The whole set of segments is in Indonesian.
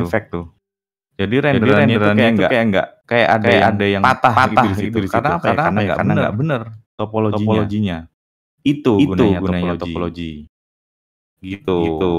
ngefek tuh. Jadi renderannya itu kayak enggak kayak enggak kayak ada kayak yang ada yang patah, patah gitu, gitu di situ. Karena apa? Ya? Karena enggak enggak benar topologinya. topologinya. Itu, itu gunanya, gunanya topologi. topologi gitu. gitu.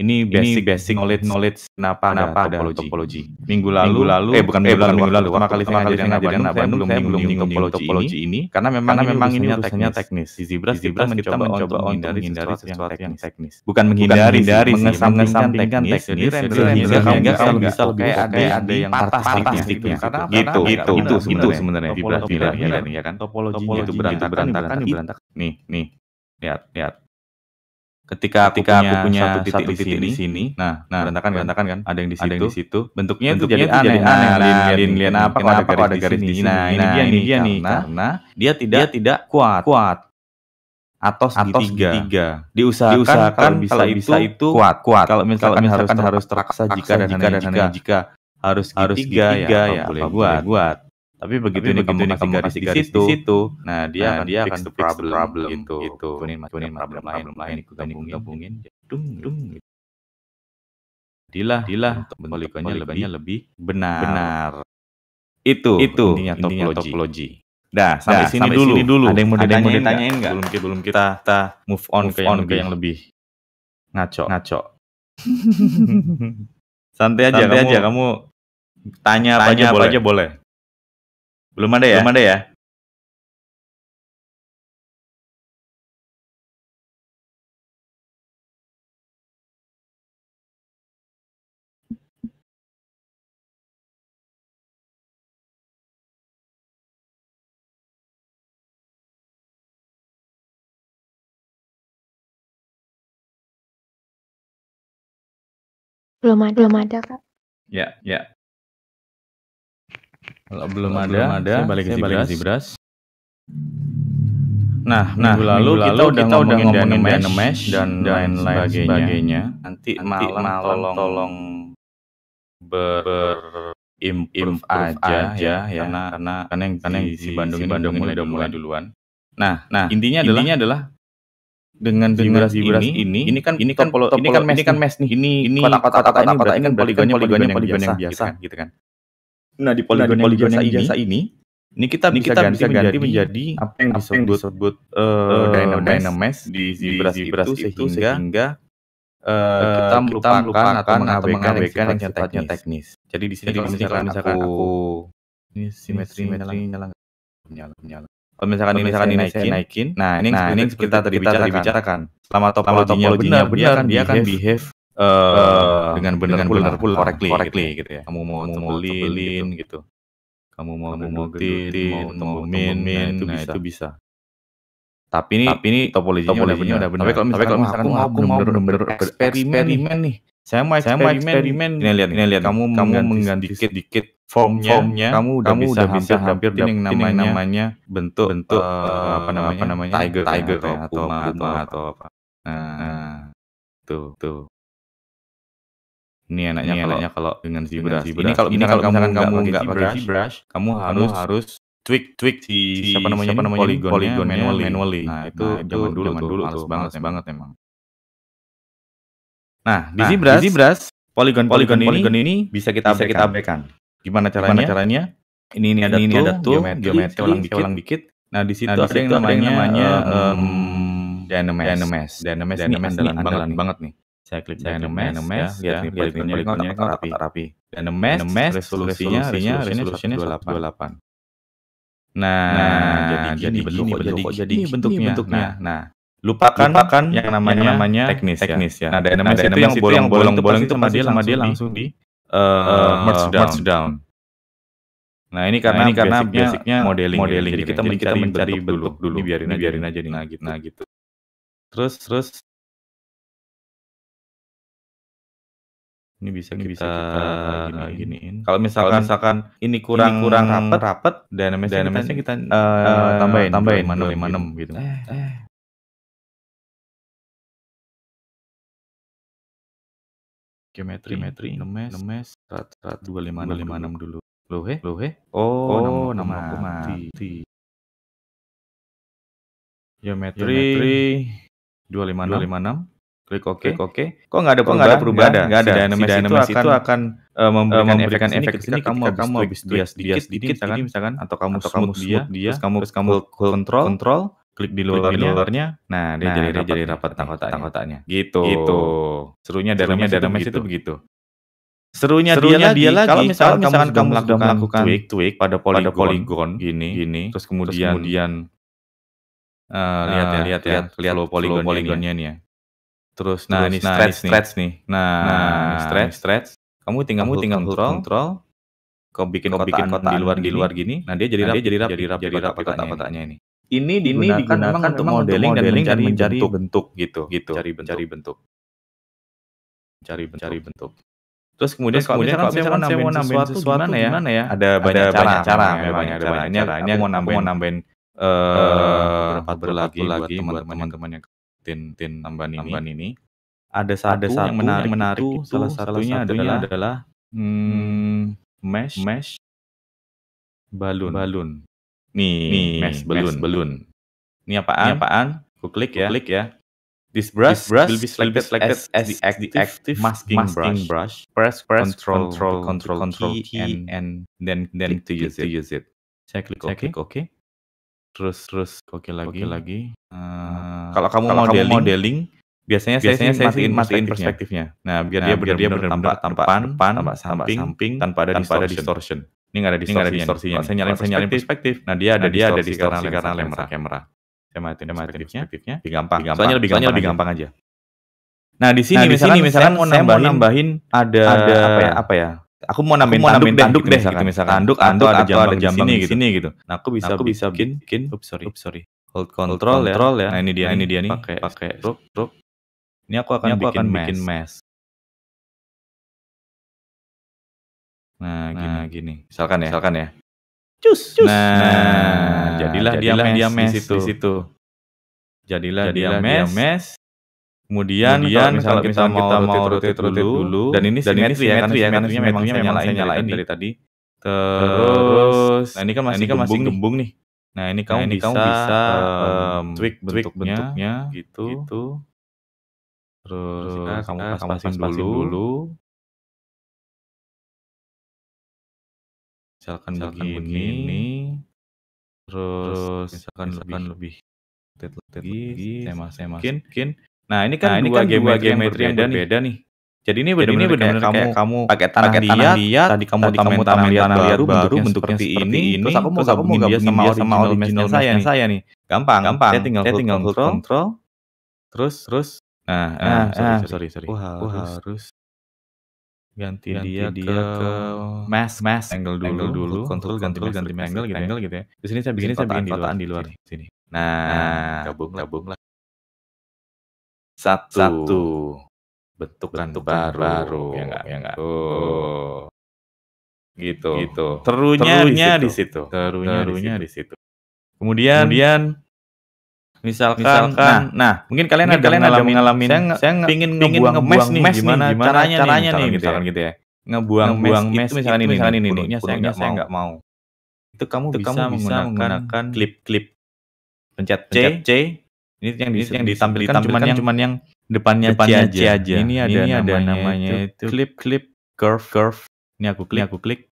Ini basic, Ini basic knowledge knowledge kenapa, kenapa ada topologi. topologi. Minggu lalu, minggu lalu eh bukan minggu, eh, lalu, minggu lalu, pertama kali saya ngajarin ngajarin Bandung, saya belum nyinggung topologi, topologi ini, karena memang karena memang ini urusannya teknis. Di Zebras kita mencoba untuk menghindari sesuatu yang teknis. Bukan menghindari, menghindari mengesampingkan teknis sehingga kamu bisa lebih ada ada yang patah sedikitnya. Gitu, gitu, itu itu sebenarnya bilang ya kan. Topologinya itu berantakan, berantakan. Nih, nih. Lihat, lihat ketika aku ketika punya, aku punya satu titik, satu titik di, sini, nah, nah berantakan berantakan. Kan, ada yang di situ, ada yang di situ, bentuknya, bentuknya itu jadi aneh, aneh, nah, nah, lin, lin, apa, kenapa, kenapa ada garis di sini, nah, ini dia, ini dia nih, karena dia tidak, dia tidak kuat, kuat, atau segitiga, segitiga. diusahakan, diusahakan kalau bisa, kalau bisa itu kuat, kuat, kalau misalkan, kalau misalkan harus terpaksa jika dan jika dan jika. harus segitiga, ya, ya. boleh buat, buat tapi begitu Tapi ini begitu kamu kasih garis, di situ, nah dia nah, akan dia akan fix problem, problem gitu. gitu. Tunin tunin problem, problem lain, lain ikut gabungin, gabungin, dung dung gitu. Dilah, dilah poligonnya lebih, lebih benar. Benar. Itu, itu intinya topologi. Intinya topologi. Dah, sampai, nah, sini, sampai dulu. sini dulu. Ada yang mau ditanyain, mau ditanyain enggak? Belum, belum kita, kita move on, move ke, yang on ke yang lebih ngaco. Ngaco. Santai aja, Santai kamu, aja kamu tanya, tanya apa aja, apa aja boleh. Belum ada ya? Belum ada ya? Belum ada, belum ada, Kak. Ya, ya. Kalau belum ada, belum ada saya balik ke Zibras. Zibras. Nah, nah minggu lalu, minggu kita, udah kita udah ngomongin Dynamesh dan lain lain sebagainya. sebagainya. Nanti, Nanti malam, malam tolong, tolong ber, ber improve, aja, aja ya, ya karena karena karena yang karena yang di, si Bandung, si Bandung ini udah mulai duluan. Nah, nah intinya adalah intinya adalah dengan dengan Zibras ini, ini ini kan ini kan topolo, ini kan ini kan mesh nih ini ini kota-kota kota ini kan poligonnya poligonnya poligon yang biasa gitu kan Nah di poligon, nah, di poligon yang biasa ini, ini kita ini bisa, kita ganti, bisa ganti menjadi apa yang disebut, yang disebut uh, dynamesh, dynamesh di Zebras, Zebras itu, itu sehingga, sehingga uh, kita melupakan, melupakan atau mengabaikan yang sifatnya teknis. Jadi di sini kalau misalkan, misalkan aku, ini simetri nyala nyala nyala nyala. Kalau misalkan ini misalkan ini saya naikin, nah ini nah, ini kita tadi bicarakan. Selama topologinya benar, dia akan behave uh, dengan benar benar pula correctly, correctly gitu, gitu ya. Kamu mau mau beliin gitu. Kamu mau kamu mau gedutin, mau min, min, itu nah bisa. itu bisa. Tapi ini tapi ini topologinya, topologinya udah benar. Tapi kalau misalkan, kalau misalkan aku mau benar-benar eksperimen nih. Saya mau eksperimen, saya mau eksperimen. Ini lihat, ini lihat. Kamu kamu mengganti dikit-dikit formnya, formnya kamu udah kamu bisa, udah bisa hampir dapetin yang namanya, namanya bentuk bentuk uh, apa namanya, apa namanya tiger tiger atau atau, atau, atau apa. Nah, tuh tuh. Ini enaknya, ini enaknya kalau dengan ZBrush. Dengan ini kalau ini kalau misalkan kamu nggak pakai ZBrush, kamu harus harus tweak tweak si, siapa namanya siapa namanya polygon polygon manually. manually. Nah, itu nah, zaman dulu zaman dulu harus banget banget emang. Nah, di nah, ZBrush, di ZBrush polygon polygon ini, polygon ini bisa kita bisa kita abaikan. Gimana caranya? Gimana caranya? Ini ini ada ini ada tuh geometri, ulang dikit, ulang dikit. Nah, di situ nah, ada yang namanya, um. Dynamesh. Dynamesh, Dynamesh ini andalan banget nih saya klik Dynamesh, Dynamesh ya, lihat lihat poligonnya poligonnya kan rapi. rapi. Dynamesh, Dynamesh resolusinya resolusinya resolusinya 28. Nah, nah jadi jadi bentuk jadi jadi bentuknya. bentuknya. Nah, nah lupakan, lupakan yang namanya, yang namanya teknis, teknis ya. ya. Nah, Dynamesh, nah, itu yang bolong-bolong itu dia sama dia langsung di uh, merge, down. merge down. Nah ini karena nah, ini karena basicnya, basicnya modeling, modeling. Jadi, kita, jadi kita mencari bentuk dulu. Ini biarin, biarin aja nih. Nah gitu. Nah gitu. Terus terus Ini bisa ini kita, bisa kita giniin. giniin. Kalau misalkan, misalkan ini kurang ini kurang rapet, rapet dynamics dynamicsnya kita, kita uh, tambahin tambahin mana mana gitu. Eh, eh. Geometri, geometri, nemes, nemes, rat, rat, dua lima enam lima enam dulu. Loh he, loh he. Oh, oh nama aku mati. Geometri, dua lima dua lima enam klik oke, klik oke. Kok nggak ada perubahan? Nggak ada perubahan, nggak ada. Si Dynamesh, si Dynamesh itu, akan, akan uh, memberikan, memberikan efek, efek sini kamu kamu habis dia sedikit, sedikit, misalkan, misalkan, atau kamu atau kamu dia, dia, terus kamu terus kamu control, control, klik di luarnya, di luarnya, nah dia nah, jadi dia jadi rapat kotaknya, kotaknya. Gitu. Gitu. Serunya Dynamesh, Dynamesh itu begitu. Serunya, Serunya dia, dia lagi, kalau misalkan, misalkan kamu sudah melakukan tweak, tweak pada polygon, pada polygon gini, gini, terus kemudian, terus kemudian uh, lihat ya, lihat ya, lihat flow polygon polygonnya nih ya. Terus, nah ini nah, stretch, stretch nih. Nah, nah stretch, stretch. Kamu tinggal kamu tinggal control, control kau bikin kau bikin kotak di luar di luar gini. Nah dia jadi nah, dia jadi rapi, jadi rapi, jadi rapi kotak-kotaknya ini. Ini digunakan, ini digunakan untuk modeling dan mencari, mencari bentuk, bentuk gitu, gitu. Cari bentuk. Cari bentuk. Cari bentuk. Cari bentuk. Terus kemudian Terus kemudian kalau misalkan saya mau nambahin sesuatu, sesuatu gimana ya? Gimana ya? Ada banyak ada cara, banyak cara, memang ada banyak cara. Ini aku mau nambahin, mau nambahin uh, beberapa lagi buat teman-teman yang tin tin tambahan ini. Tambahan ini. Ada satu, ada satu yang menarik, yang menarik itu, salah satunya, adalah, adalah hmm, mesh mesh balun balun. Nih, nih mesh balun balun. Ini apaan? Ini apaan? Ku klik ya. Klik ya. This brush, This brush will be selected, will be selected as, as the active, active masking, masking brush. brush. Press, press control, control, control, control key, key and, and then then to use it. To use it. Saya klik Saya OK. Klik OK. Terus terus oke lagi. Okay lagi. Uh, kalau kamu kalau modeling, kamu modeling biasanya, biasanya saya matiin, matiin perspektifnya. Nah, biar nah, dia biar dia benar-benar tampak depan, tampak samping, samping tanpa ada tanpa distortion. distortion. Ini nggak ada distorsinya. Ada distorsinya. Saya nyalain, saya nyalain perspektif, nah dia ada nah, dia ada distorsi karena lensa kamera. Saya matiin, saya matiin perspektifnya, lebih gampang. Soalnya lebih gampang, lebih gampang aja. Nah, di sini nah, misalkan, misalkan saya mau nambahin ada, ada apa ya? Apa ya? Aku mau nambahin mau tanduk, tanduk deh, gitu, misalkan. Tanduk atau ada jambang, ada jambang di sini gitu. Nah, aku bisa aku bisa bikin, bikin oops sorry. Oops, sorry. Hold control, ya. control ya. Nah, ini dia nah, ini dia nih pakai pakai rook rook. Ini aku akan, ini aku bikin, akan bikin mesh. Nah, gini nah, gini. Misalkan ya, misalkan ya. Cus, cus. Nah, nah jadilah, jadilah dia mesh, di situ. Di situ. Jadilah, jadilah dia mesh Kemudian, Kemudian kalau misalnya, misalnya kita mau rotate, rotate dulu, dulu dan ini dan simetri ya, simetri ya, kan simetrinya memang saya nyalain, saya nyalain dari tadi. Terus, nah ini kan masih, nah, ini kan masih gembung nih. Nah ini kamu, nah, ini bisa, kamu bisa um, tweak, bentuk bentuknya, gitu. gitu. Terus, Terus nah, kamu pas pasin dulu. dulu. Misalkan, misalkan begini, begini. Terus, misalkan, misalkan lebih, lebih lagi, tema, tema, mungkin, mungkin Nah, ini kan nah, ini dua kan geometri, geometri yang berbeda, berbeda nih. Jadi ini benar-benar kayak, kamu kamu pakai tanah, tanah liat, tadi kamu tadi kamu tanah liat baru, baru bentuknya seperti ini, ini, terus aku mau gabungin dia sama sama original saya nih. saya nih. Gampang, gampang. Saya tinggal, saya tinggal control, control, terus terus nah, nah, nah sorry, sorry, sorry. Aku harus ganti, ganti dia, dia ke, mask mask angle dulu, angle dulu control ganti control, ganti angle gitu, angle gitu ya. Di sini saya bikin saya bikin kotaan di luar sini. Nah, gabung gabung lah. Satu. Satu. Bentukan, bentukan baru, baru ya enggak? Ya enggak? Oh. Gitu. Gitu. Terunya, Terunya di situ. Terunya, Terunya di situ. Kemudian, Kemudian misalkan, misalkan nah, nah mungkin kalian mungkin ada kalian ngalamin, ngalamin saya, saya pingin, ngebuang, ngebuang mes nih gimana, gimana caranya, caranya nih, nih misalkan gitu ya ngebuang, ngebuang mes, itu misalkan ini misalkan ini nih saya nggak saya nggak mau itu kamu itu bisa, kamu bisa menggunakan klip klip pencet C, C ini yang, ini yang ditampilkan, ditampilkan cuman yang cuman yang depannya, depannya C, aja. aja. Ini ada, ini ada namanya, itu, clip clip curve curve. Ini aku klik, aku klik.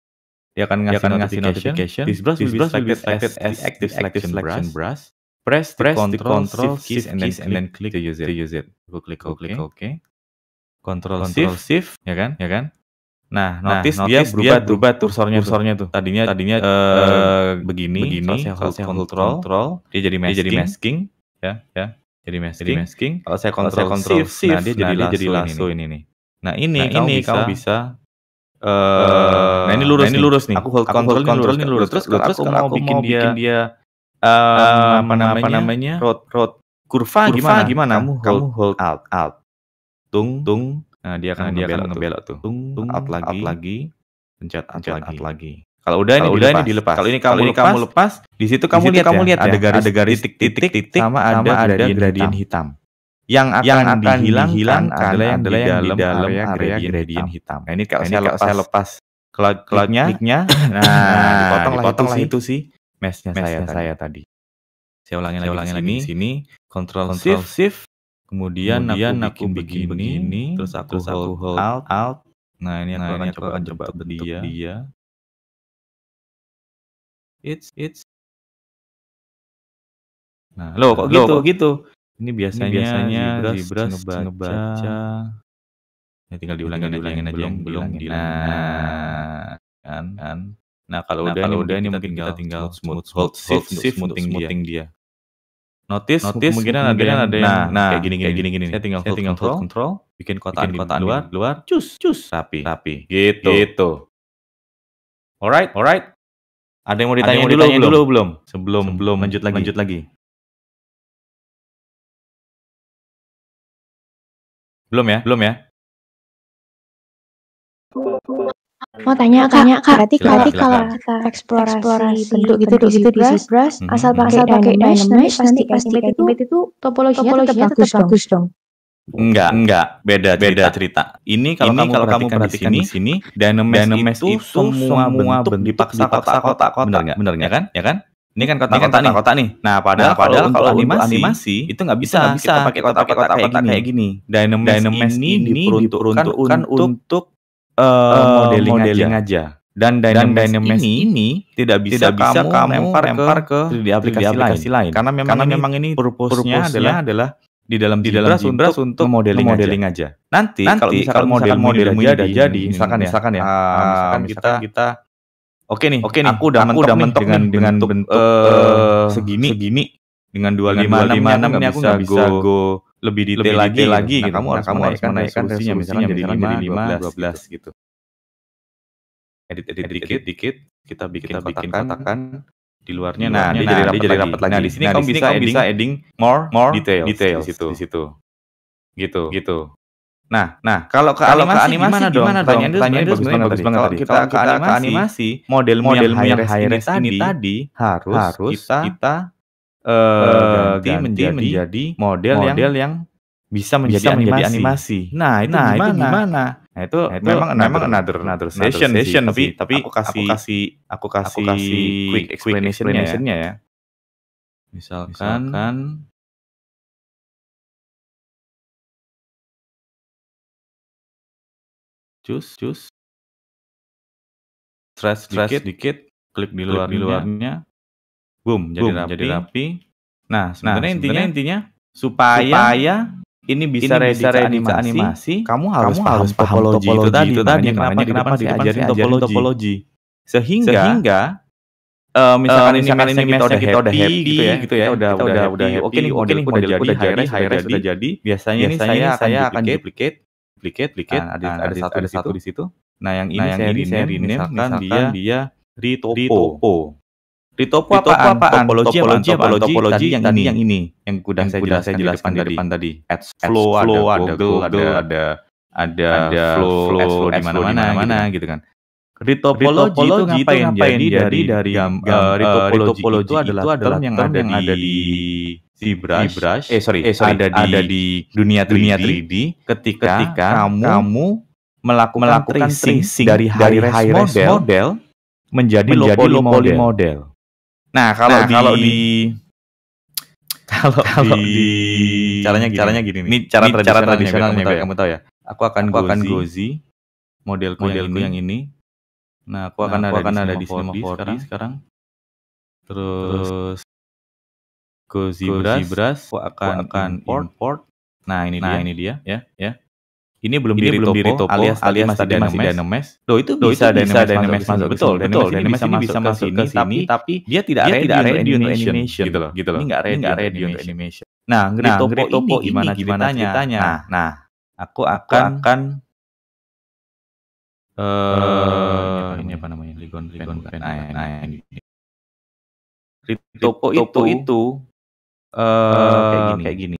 Dia akan ngasih, dia akan ngasih notification. notification. This brush will be selected, selected as, active selection brush. brush. Press, Press the control, control shift keys and then, and then click to use it. To use it. Aku klik, aku klik, oke. Okay. Control, control shift, shift, ya kan, ya kan. Nah, notice, nah, notice dia berubah, dia berubah kursornya, kursornya tuh. Tadinya tadinya uh, begini, begini, saya hold, control, control, dia jadi masking, dia jadi masking ya ya jadi masking, jadi masking. kalau saya kontrol, saya kontrol shift, shift, nah dia jadi, nah, lasso, jadi lasso ini, ini nih nah ini, nah, ini kamu bisa Uh, nah ini lurus, nah, ini lurus nih. Aku hold control, aku hold control ini lurus. Terus, terus, terus kalau aku mau bikin dia, dia uh, apa namanya, apa namanya, road, road, kurva, kurva gimana? gimana? Kamu hold, kamu hold alt, alt, tung, tung. Nah dia akan nah, dia akan ngebelok tuh, tung, tung, alt lagi, alt lagi, pencet, pencet alt lagi. lagi. Kalau udah, ini, udah dilepas. ini dilepas. Kalau ini kamu, ini kamu lepas, di situ kamu lihat kamu ya, lihat ada ya, garis ada garis titik-titik titik sama ada ada gradient hitam. Yang akan, yang akan dihilangkan adalah yang adalah yang di dalam area, area gradient hitam. Nah, ini kalau saya lepas, saya lepas kliknya, kliknya nah, dipotong, dipotong lah itu sih meshnya saya, saya tadi. Saya ulangi lagi, ulangi lagi di sini. Control Shift Shift Kemudian, Kemudian aku, bikin begini, terus aku terus hold, hold alt, alt. Nah, ini nah, akan ini coba, akan coba bentuk dia. dia. It's it's Nah, lo kok gitu? Kok gitu? Ini biasanya, ini biasanya Zebras, Zebras ngebaca, ngebaca. Ya, tinggal diulangin, diulangin aja yang belum Nah, kan, kan. Nah, kalau nah, udah kalau ini udah ini mungkin kita tinggal smooth, hold, shift, shift, smoothing, smoothing dia. Notice, Notice kemungkinan ada yang, ada yang nah, nah, kayak gini gini, gini gini. Saya tinggal, saya tinggal hold control, bikin kotaan, bikin kotaan luar, luar, cus, cus, rapi, rapi. Gitu. Gitu. Alright, alright. Ada yang mau ditanya, dulu, ditanya dulu, belum? Sebelum, sebelum lanjut lagi. Lanjut lagi. Belum ya? Belum ya? Mau tanya kak, tanya kak. Berarti kalau kita eksplorasi, eksplorasi bentuk gitu di situ di Zebras, mm -hmm. asal pakai asal pakai Dynamics, nanti pasti pasti itu, itu topologinya, topologinya tetap, tetap bagus dong. Enggak, enggak, beda beda cerita. Ini kalau ini kamu kalau kamu perhatikan di sini, Dynamics, itu, semua bentuk dipaksa kotak-kotak, benar enggak? Benar enggak kan? Ya kan? Ini kan kotak-kotak nih. Kotak nih. Nah, padahal, nah, padahal kalau, kalau animasi, animasi itu nggak bisa, bisa kita pakai kotak-kotak kayak, gini. kayak gini. Dynamics, Dynamics ini, ini diperuntukkan untuk uh, modeling, modeling aja. aja. Dan Dynamics, Dan Dynamics ini, ini tidak bisa, tidak bisa kamu, lempar, lempar ke, ke di aplikasi, di aplikasi lain. lain. Karena memang Karena ini, memang ini purpose-nya adalah, adalah di dalam di dalam Zebras untuk modeling, modeling aja. aja. Nanti, Nanti kalau misalkan, kalau model modelmu udah jadi, misalkan ya, misalkan ya, uh, misalkan kita kita Oke nih, oke nih. Aku udah aku mentok, udah mentok dengan dengan bentuk, bentuk uh, segini, segini dengan dua lima lima enam ini aku nggak bisa go lebih detail lebih lagi, detail lagi nah, gitu. Kamu harus kamu harus menaikkan resolusinya misalnya jadi lima, lima, dua belas gitu. Edit edit dikit dikit kita bikin kita bikin kotakan di luarnya. Nah, dia jadi rapat jadi rapat lagi. Nah, di sini kamu bisa bisa adding more more detail detail di situ di situ. Gitu gitu. Nah, nah kalau ke kalau animasi, ke animasi gimana, dong? Gimana dong? Pertanyaan itu sebenarnya bagus banget tadi. Kita, kalau kita ke animasi, model-model yang high res ini tadi harus, harus kita, kita uh, ganti, menjadi, menjadi model, model yang, yang bisa menjadi, bisa menjadi animasi. Nah, itu nah, gimana? Itu gimana? Nah, itu, itu memang memang another another session, session sih, tapi, tapi aku kasih aku kasih aku kasih, aku kasih quick explanation-nya explanation ya. Misalkan, Misalkan cus cus stress stress dikit, dikit klik di luar di luarnya boom jadi boom, rapi. jadi rapi nah sebenarnya nah, intinya intinya supaya, supaya ini bisa ini bisa ready animasi, animasi. Kamu harus kamu paham harus topologi, topologi. itu tadi. Itu tadi kenapa kenapa diajarin topologi. topologi? Sehingga sehingga uh, misalkan, uh, misalkan ini kita udah kita udah happy gitu ya. gitu ya. Kita udah udah udah oke nih oke nih model udah jadi high res sudah jadi. biasanya ini saya akan duplicate duplicate, duplicate. Nah, ada, nah, ada, satu, ada satu di situ. Nah, yang ini nah, yang saya ini saya rename, misalkan, misalkan dia dia ritopo. Ritopo. Ritopo apaan? apaan? Topologi, topologi, topologi, topologi yang ini, yang ini, yang udah saya jelaskan, jelaskan di depan tadi. Ads flow, flow ada Google, ada ada ada flow, flow di mana-mana gitu kan. Ritopologi, itu ngapain? ngapain? Jadi dari dari gam, uh, ritopologi, itu adalah term yang ada yang ada di ZBrush, ZBrush eh sorry, eh sorry ada di, ada di dunia 3D, dunia 3D ketika, ketika kamu, kamu melakukan, melakukan tracing dari high res model, model menjadi, menjadi low poly model. model. Nah, kalau nah, di kalau di kalau, kalau di, di caranya gini, caranya gini nih. Ini cara ini tradisional, cara tradisional kamu tahu ya. Kamu tahu ya. Aku akan aku akan gozi modelku, modelku yang ini Nah, aku akan nah, aku ada, akan di ada di 4D sekarang. sekarang. Terus ke Zebras, Zebras aku akan, aku akan import. import. Nah, ini nah, dia, ini dia, ya, ya. Ini belum ini diri belum diri topo, alias alias masih Dynamesh. Loh itu Loh, bisa Dynamesh masuk. Betul, betul. Dynamesh ini bisa masuk ke sini, tapi dia tidak ready tidak ready untuk animation gitu loh, gitu loh. Ini enggak ready, enggak ready untuk animation. Nah, nah topo topo gimana gimana ceritanya? Nah, nah, aku akan akan uh, ini apa namanya? Ligon Ligon Pen. Nah, nah, ini. Topo itu itu uh, kayak gini.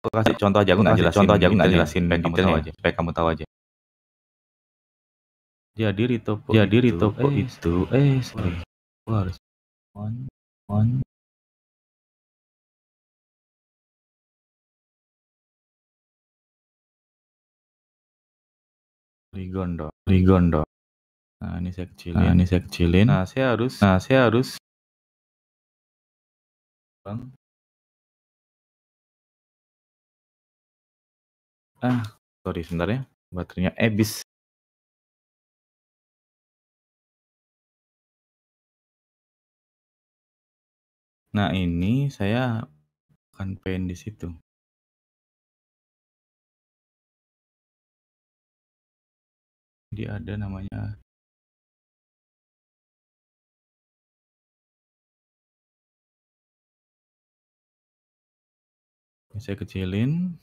Aku kasih contoh aja, aku nggak jelasin. Contoh aja, aku nggak jelasin detailnya aja, supaya kamu tahu aja. Jadi Ritopo Jadi Ritopo itu, itu eh sorry. Aku harus one one Ligondo. Ligondo. Nah, ini saya kecilin. Nah, ini saya kecilin. Nah, saya harus Nah, saya harus Bang. Ah, sorry sebentar ya, baterainya habis. Nah, ini saya akan pengen di situ. Dia ada namanya Saya kecilin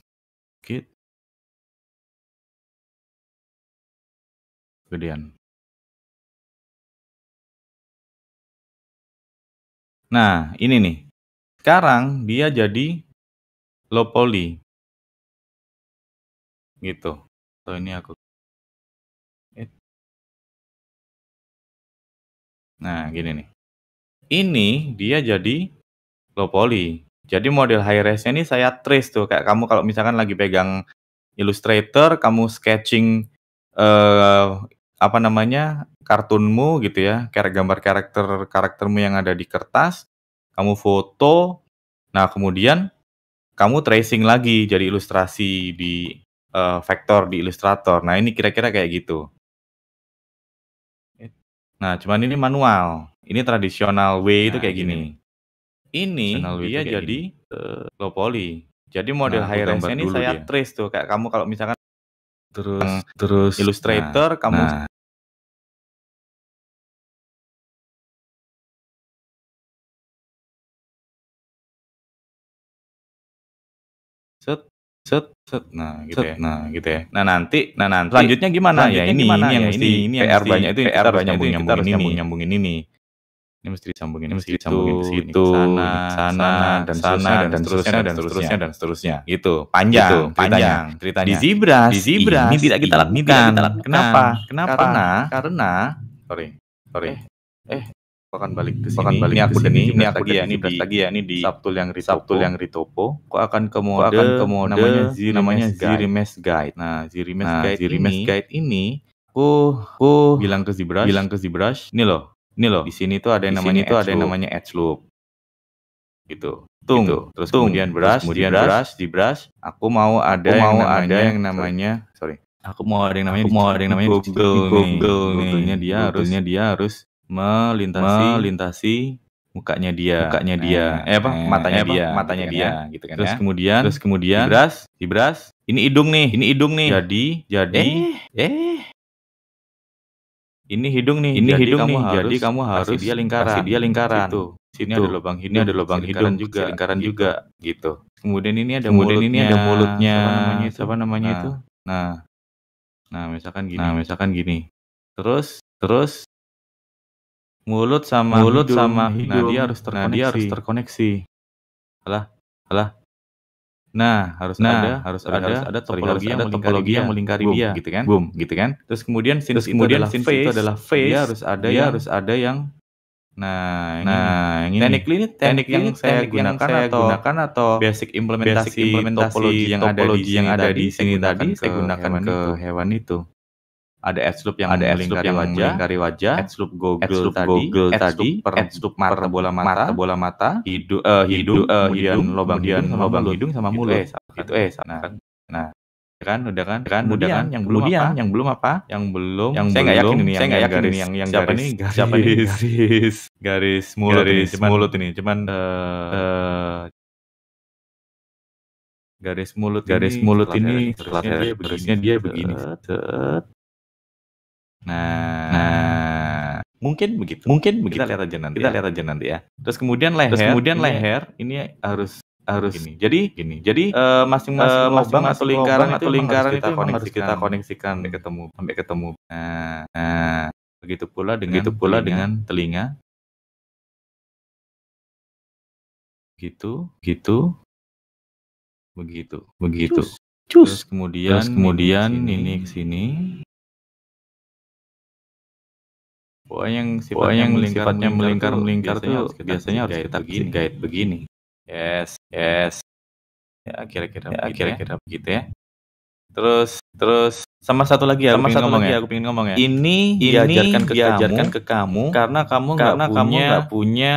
Gedean. Nah, ini nih. Sekarang dia jadi low poly. Gitu. So ini aku Nah, gini nih. Ini dia jadi low poly. Jadi model high res-nya ini saya trace tuh, kayak kamu kalau misalkan lagi pegang Illustrator, kamu sketching eh, apa namanya kartunmu gitu ya, kayak gambar karakter karaktermu yang ada di kertas, kamu foto, nah kemudian kamu tracing lagi jadi ilustrasi di uh, vektor di Illustrator. Nah ini kira-kira kayak gitu. Nah cuman ini manual, ini tradisional way nah, itu kayak gini. Ini dia jadi uh, low poly. Jadi model nah, high res ini saya dia. trace tuh kayak kamu kalau misalkan terus terus Illustrator nah, kamu nah. set set set. Nah gitu set, ya. Nah gitu ya. Nah nanti nah nanti selanjutnya gimana? Ya ini gimana? ini yang ya, mesti ini, ini yang PR banyak itu PR banyak nyambung nyambungin ini. nyambungin ini ini mesti disambungin, ini mesti disambungin ke situ, sana, sana, dan sana, dan seterusnya, dan seterusnya, dan seterusnya. Gitu, panjang, gitu, panjang ceritanya. Di Zebras, di Zebras, ini tidak kita lakukan. Ini tidak kita lakukan. Kenapa? Kenapa? Karena, karena, sorry, sorry, eh, akan balik ke sini. Akan balik ini aku ini, ini aku lagi ya, ini di lagi ya, ini di Sabtu yang Ritopo. Sabtu yang Ritopo. Kok akan ke mode, akan ke mode namanya Zirimes, namanya Zirimes Guide. Nah, Zirimes nah, Guide ini, Guide ini aku, aku bilang ke Zebras, bilang ke Zebras, ini loh, ini loh, di sini tuh ada yang namanya itu ada yang namanya edge loop. Gitu. Tung, gitu. terus tung, kemudian brush, kemudian brush, di brush, aku mau ada aku mau yang namanya, ada yang namanya, sorry. Aku mau ada yang namanya, aku mau ada yang namanya Google, Google, Google, Google-nya dia harusnya dia harus melintasi, melintasi mukanya dia, mukanya dia, eh, eh apa, eh, matanya eh, dia, matanya gitu dia, kan, gitu kan Terus ya. kemudian, terus kemudian, di brush, di brush, ini hidung nih, ini hidung nih. Jadi, jadi, eh, eh ini hidung nih, ini jadi hidung kamu nih. Harus jadi kamu harus dia lingkaran, kasih dia lingkaran. Gitu. Sini ada lubang hidung, ini ada lubang hidung juga, lingkaran gitu. juga, gitu. Kemudian ini ada Kemudian mulutnya, ini ada mulutnya. Siapa namanya itu? Siapa namanya nah, itu? Nah, nah misalkan gini, nah misalkan gini. Terus, terus mulut sama mulut hidung, sama hidung. Nah dia harus terkoneksi. Nah, dia harus terkoneksi. Alah, alah. Nah, harus nah, ada harus ada harus ada topologi yang, ada topologi yang melingkari dia, gitu kan? Boom, gitu kan? Terus kemudian sinus Terus kemudian itu adalah face, itu adalah face. Dia harus ada dia yang harus ada yang Nah, nah, ini, teknik ini teknik yang saya teknik gunakan yang saya atau gunakan atau basic implementasi, basic implementasi topologi yang ada di yang ada di sini tadi saya gunakan ke hewan itu ada edge loop yang ada edge loop yang wajah, melingkari wajah, edge loop Google loop tadi, Google edge tadi, per, edge loop mata, bola mata, mata, bola mata, hidung, uh, hidung, uh, hidung, lubang hidung, lubang hidung sama mulut. Itu eh, nah, nah, kan? Udah kan? Kan? Udah kan? Yang belum apa? Yang belum apa? Yang belum yang saya nggak yakin ini saya nggak yakin ini yang yang siapa nih garis siapa nih garis garis mulut garis ini cuman mulut ini cuman uh, garis mulut garis mulut ini terusnya dia begini Nah, nah mungkin begitu. Mungkin begitu. Kita lihat aja nanti. Kita ya. lihat aja nanti ya. Terus kemudian leher. Terus kemudian leher ini harus harus gini. Jadi gini. Jadi uh, masing-masing uh, lubang atau lingkaran atau lingkaran itu harus kita koneksikan sampai ketemu sampai ketemu. Nah, nah begitu pula dengan begitu pula telinga. dengan telinga. Gitu, gitu. Begitu, begitu. Cus. Cus. Terus kemudian Terus kemudian ini ke sini. Pokoknya yang sifatnya yang melingkar, sifatnya melingkar melingkar tuh biasanya harus kita begini. guide begini. Yes, yes. Ya kira-kira ya, kira-kira ya. begitu ya. Terus terus sama satu lagi ya, sama satu lagi ya. aku pengen ngomong ya. Ini, ini diajarkan ke diajarkan kamu, ke kamu karena kamu karena kamu nggak punya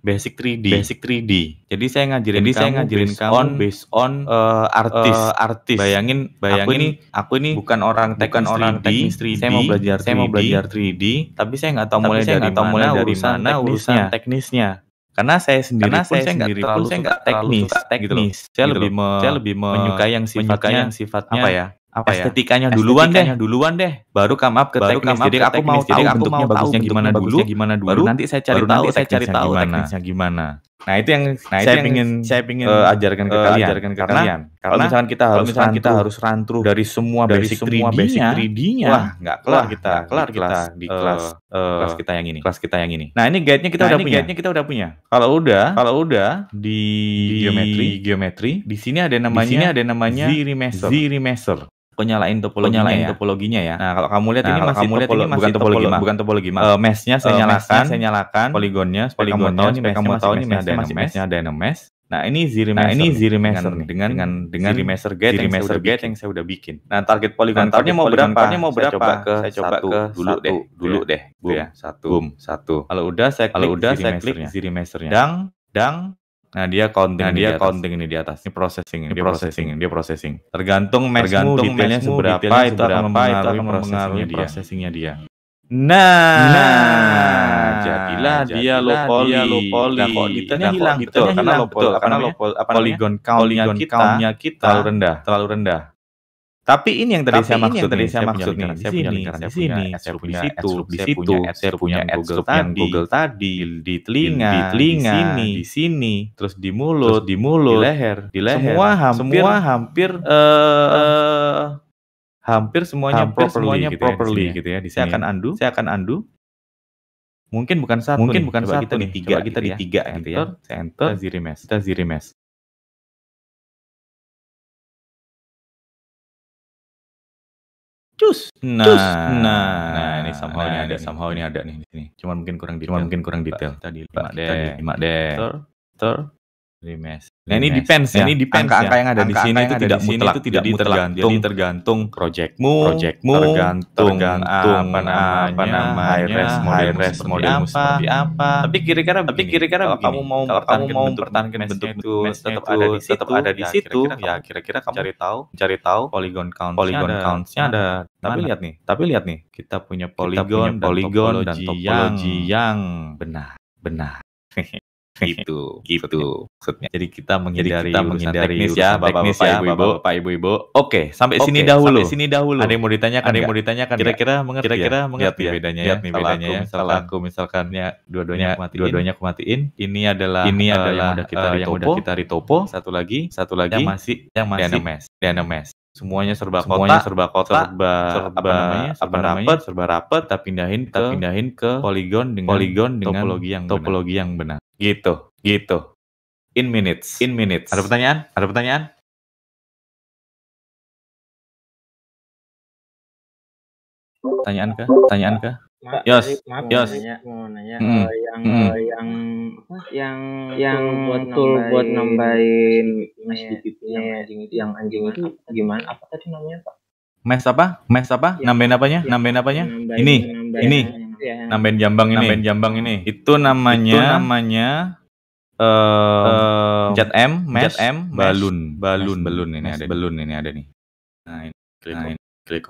basic 3D. Basic 3D. Jadi saya ngajarin Jadi saya ngajarin kamu on based on uh, artis. Uh, artis. Bayangin bayangin aku ini aku ini bukan orang bukan 3D, orang teknis 3D. Saya mau belajar 3D, saya mau belajar 3D, tapi saya nggak tahu mulai dari tahu mulai dari mana urusan teknisnya. Karena saya sendiri Karena saya, saya sendiri pun saya nggak teknis, teknis, gitu loh. Saya gitu lebih me, saya lebih menyukai yang sifatnya, yang sifatnya apa ya? Apa ya? Estetikanya duluan deh, duluan deh. Baru come up ke baru teknis. Jadi aku mau tahu bentuknya bagusnya gimana dulu, gimana dulu. Baru nanti saya cari tahu, saya cari tahu teknisnya gimana. Nah itu yang nah itu saya yang pingin saya pingin uh, ajarkan ke uh, kalian. Ajarkan ke karena, kalian. Karena kalau misalkan kita harus misalkan kita harus run through dari semua dari basic semua 3D basic 3D-nya, wah nggak kelar kita, kelar kita di kelas uh, kelas kita yang ini, kelas kita yang ini. Nah ini guide-nya kita nah, udah punya. Guide-nya kita udah punya. Kalau udah, kalau udah di, di geometri, geometri, di sini ada namanya di sini ada namanya Z remaster. Z remaster penyalain topologinya penyalain ya. topologinya ya. Nah, kalau kamu lihat nah, ini masih kamu lihat ini masih bukan topologi, topologi bukan topologi, uh, mesh-nya saya uh, nyalakan, saya nyalakan poligonnya, poligonnya kamu tahu ini kamu tahu ini masih ada mesh ada mesh. Nah, ini zero nah, ini measure dengan, dengan dengan dengan remaster gate saya udah gate yang saya udah bikin. Nah, target poligon nah, mau berapa? mau berapa? Saya coba ke saya coba ke dulu deh, dulu deh. Boom, ya, satu. Boom, satu. Kalau udah saya kalau udah saya klik zero measure-nya. Dang, dang, Nah, dia counting nah, dia counting ini di atas. Ini processing, ini dia processing, dia processing. Tergantung tergantung detailnya seberapa detailnya itu akan mempengaruhi, mempengaruhi processingnya dia. Nah, nah, jadilah dia low poly. Dia low poly. Nah, kok detailnya nah, hilang betul karena low poly, apa namanya? Polygon count-nya kita terlalu rendah, terlalu rendah. Tapi ini yang tadi Tapi saya maksud, tadi saya maksud nih, saya punya lingkaran di sini, saya punya situ, di situ, saya punya Google tadi, Google tadi, di telinga, di telinga, di sini, terus di mulut, di mulut, di leher, di leher, semua hampir, semua hampir, hampir semuanya hampir properly, semuanya gitu properly ya, gitu ya. Di sini. Saya akan undo, saya akan undo. Mungkin bukan satu, mungkin bukan satu, kita di tiga, kita di tiga, gitu ya. Enter, kita zirimes, kita zirimes. Cus. Nah, Cus. Nah, nah, ini somehow nah, ini ada, somehow ini ada nih di sini. Cuman mungkin kurang detail. Cuman mungkin kurang detail. Tadi lima deh, lima deh. Ter, ter, Remes. Nah ini depends ya. Ini depends angka, -angka ya. yang ada di sini itu tidak mutlak. Itu tidak tergantung. Jadi tergantung projectmu, projectmu, tergantung, tergantung apa namanya, apa namanya high res model res model seperti apa. Tapi kira-kira tapi kira-kira kalau kamu mau kalau kamu mau mempertahankan bentuk itu tetap ada di situ, tetap ada di situ, ya kira-kira kamu cari tahu, cari tahu polygon count polygon counts-nya ada. Tapi lihat nih, tapi lihat nih, kita punya polygon, polygon dan topologi yang benar, benar. gitu gitu. maksudnya. Jadi kita menghindari kita menghindari teknis ya bapak bapak ya, ibu ibu bapak ibu ibu oke sampai okay, sini dahulu. sampai sini dahulu. Ada yang mau ditanyakan ada yang mau ditanyakan kira-kira mengerti kira-kira ya? mengerti ya? bedanya lihat nih bedanya ya. misalkan. Aku misalkan. Ya dua-duanya dua-duanya aku matiin. Ini adalah ini adalah yang udah kita uh, yang udah kita ritopo satu lagi satu lagi. Yang masih yang masih. Diana Mes semuanya serba semuanya serba kotak serba serba apa namanya serba apa rapet serba rapet kita pindahin kita pindahin ke poligon dengan poligon dengan topologi yang topologi benar. yang benar. Gitu gitu. In minutes in minutes. Ada pertanyaan? Ada pertanyaan? Pertanyaan kah? Pertanyaan kah? Ma Yos, maaf Yos. Mau nanya, mau nanya mm. uh, yang mm. uh, yang apa? Yang yang buat tool buat nambahin mes di pipinya yang anjing itu yang anjing itu gimana? Apa tadi namanya, Pak? Mes apa? Mes apa? Ya, nambahin apanya? Ya, nambahin apanya? Nambahin, ini. Nambahin, ini. Ya, nambahin jambang ini. Nambahin jambang ini. Itu namanya itu namanya uh, jet M, mes, jet M, balun, balun, balun ini ada. Balun ini ada nih. Nah, ini klik, nah, ini. klik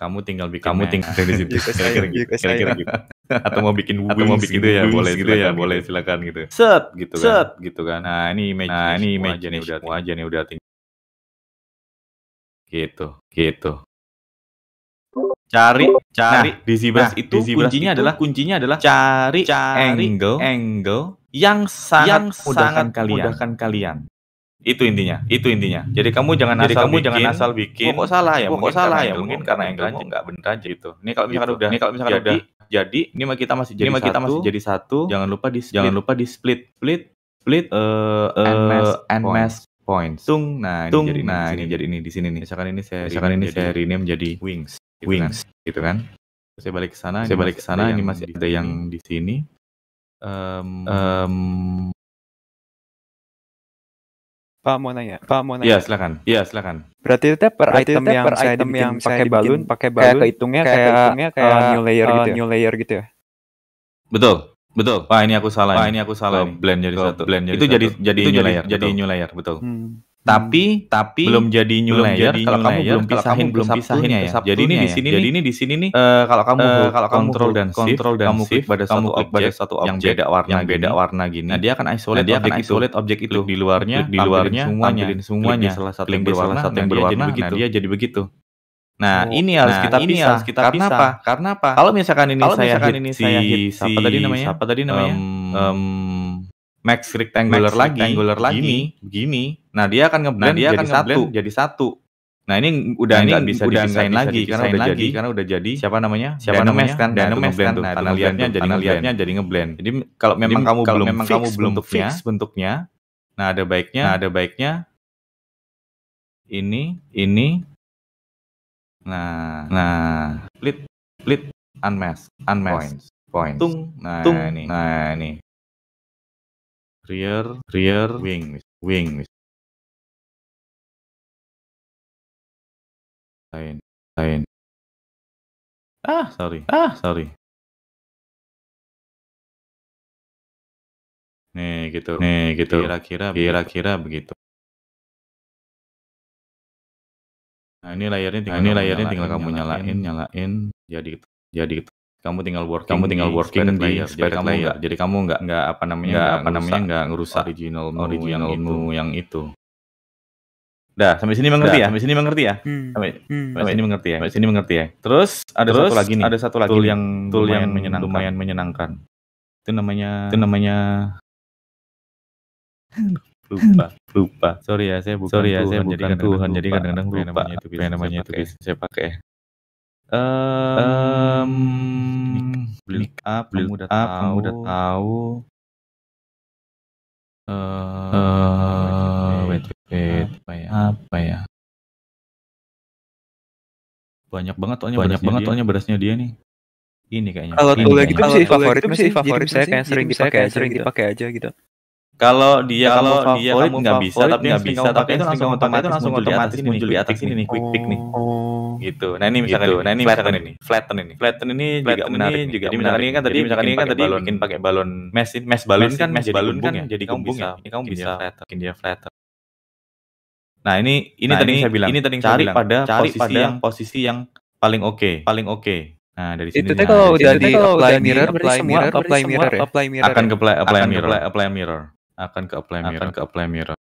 kamu tinggal bikin kamu tinggal di situ. Kira-kira gitu kira-kira gitu. Atau mau bikin atau mau bikin gitu ya boleh gitu ya boleh silakan gitu. Set gitu kan set. gitu kan. Nah ini image nah ini image nih udah semua aja nih udah tinggal gitu gitu. Cari cari. Nah, di Zebras nah, itu kuncinya itu, adalah kuncinya adalah cari cari angle angle yang sangat yang mudahkan sangat kalian. mudahkan kalian itu intinya, itu intinya. Jadi kamu jangan Jadi asal kamu bikin, jangan asal bikin. Oh, kok salah ya? Oh, kok salah ya? Mungkin karena yang angle nggak benar aja itu. Ini kalau misalkan gitu. udah, ini kalau misalkan jadi, udah jadi, ini kita masih jadi ini kita masih jadi satu. Jangan lupa di split. jangan lupa di split, split, split, uh, uh, and mass points. Tung, nah Tung, ini jadi nah ini jadi ini di sini nih. Misalkan ini saya misalkan ini saya rename jadi wings, gitu wings, kan? gitu kan? Saya balik ke sana, saya balik ke sana. Ini masih ada yang di sini. Um, um, Pak mau nanya, Pak mau nanya. Iya silakan. Iya silakan. Berarti itu per Berarti item yang per saya item yang pakai balun, pakai balun, kayak kehitungnya kayak, kehitungnya kayak uh, new layer uh, gitu. Ya? New layer gitu ya. Betul, Betul. Wah, ini aku salah. Wah, ini aku salah. Blend jadi satu. Blend jadi itu satu. jadi jadi itu new layer. Jadi new layer, betul. Hmm. Tapi tapi belum jadi new belum layer jadi kalau kamu belum pisahin belum pisahin ya. Jadi ini di sini jadi ini di sini nih uh, kalau kamu uh, kalau kamu control dan control dan kamu klik pada satu objek pada satu objek yang beda warna yang beda warna gini. Nah, dia akan isolate dia akan isolate objek itu di luarnya di luarnya semuanya semuanya salah satu yang berwarna satu yang berwarna nah dia jadi begitu. Nah, oh, ini harus nah, kita ini pisah. harus kita Karena pisah. apa? Karena apa? Kalau misalkan ini Kalau saya misalkan hit ini si, saya hit si, siapa tadi namanya? Siapa tadi namanya? Um, um, max rectangular max lagi, rectangular lagi, begini, begini. Nah, dia akan ngeblend nah, dia akan jadi satu, jadi satu. Nah, ini udah nah, nggak bisa udah didesain lagi karena udah lagi, jadi. Karena udah jadi. Siapa namanya? Siapa namanya? Kan? Dynamesh kan. Nah, karena lihatnya jadi lihatnya jadi ngeblend. Jadi kalau memang kamu belum memang kamu belum fix. bentuknya, nah ada baiknya, nah. ada baiknya. Ini ini. Nah, nah, split, split, unmask, unmask, points, points. Tung, nah tung, ini, nah ini. Rear, rear, wing, wing. Lain, lain. Ah, sorry, ah, sorry. Nih gitu, nih gitu. Kira-kira, kira-kira begitu. Nah, ini layarnya tinggal, nah, ini layarnya tinggal kamu nyalain, nyalain, nyalain jadi gitu. Jadi gitu. Kamu tinggal working, kamu tinggal working di layer. Jadi kamu enggak, jadi kamu enggak enggak apa namanya, enggak apa namanya, enggak ngerusak original original yang, yang itu. Dah, sampai sini mengerti ya? Sampai sini mengerti ya? Hmm. Sampai, hmm. sampai sini mengerti ya? Sampai sini mengerti ya? Terus ada Terus, satu lagi nih. Ada satu lagi tool yang tool yang menyenangkan. lumayan menyenangkan. Itu namanya itu namanya lupa lupa sorry ya saya bukan sorry ya saya bukan jadi Tuhan jadi kadang-kadang lupa namanya itu namanya itu bisa saya pakai um, beli up kamu udah tahu kamu udah tahu. uh, wait, wait, apa ya? apa ya? Banyak banget soalnya banyak banget soalnya berasnya dia nih. Ini kayaknya. Kalau tool gitu sih favorit sih favorit saya kayak sering dipakai sering dipakai aja gitu kalau dia kalau dia kamu nggak bisa tapi nggak bisa. tapi itu langsung otomatis langsung otomatis muncul di atas ini nih quick pick nih. oh. gitu. Nah ini misalkan gitu. nah ini misalkan ini. Flatten ini. Flatten ini juga menarik juga jadi misalkan ini kan tadi misalkan ini kan tadi bikin pakai balon mesh mesh balon kan mesh balon kan jadi kumbung ya? Ini kamu bisa. bikin dia flatten nah ini ini nah, tadi saya bilang. ini tadi cari pada posisi yang posisi yang paling oke paling oke. Nah, dari sini. Itu kalau udah di apply mirror, apply mirror, apply mirror, apply mirror. Akan ke apply, apply mirror, apply mirror akan ke apply mirror. Akan ke apply mirror.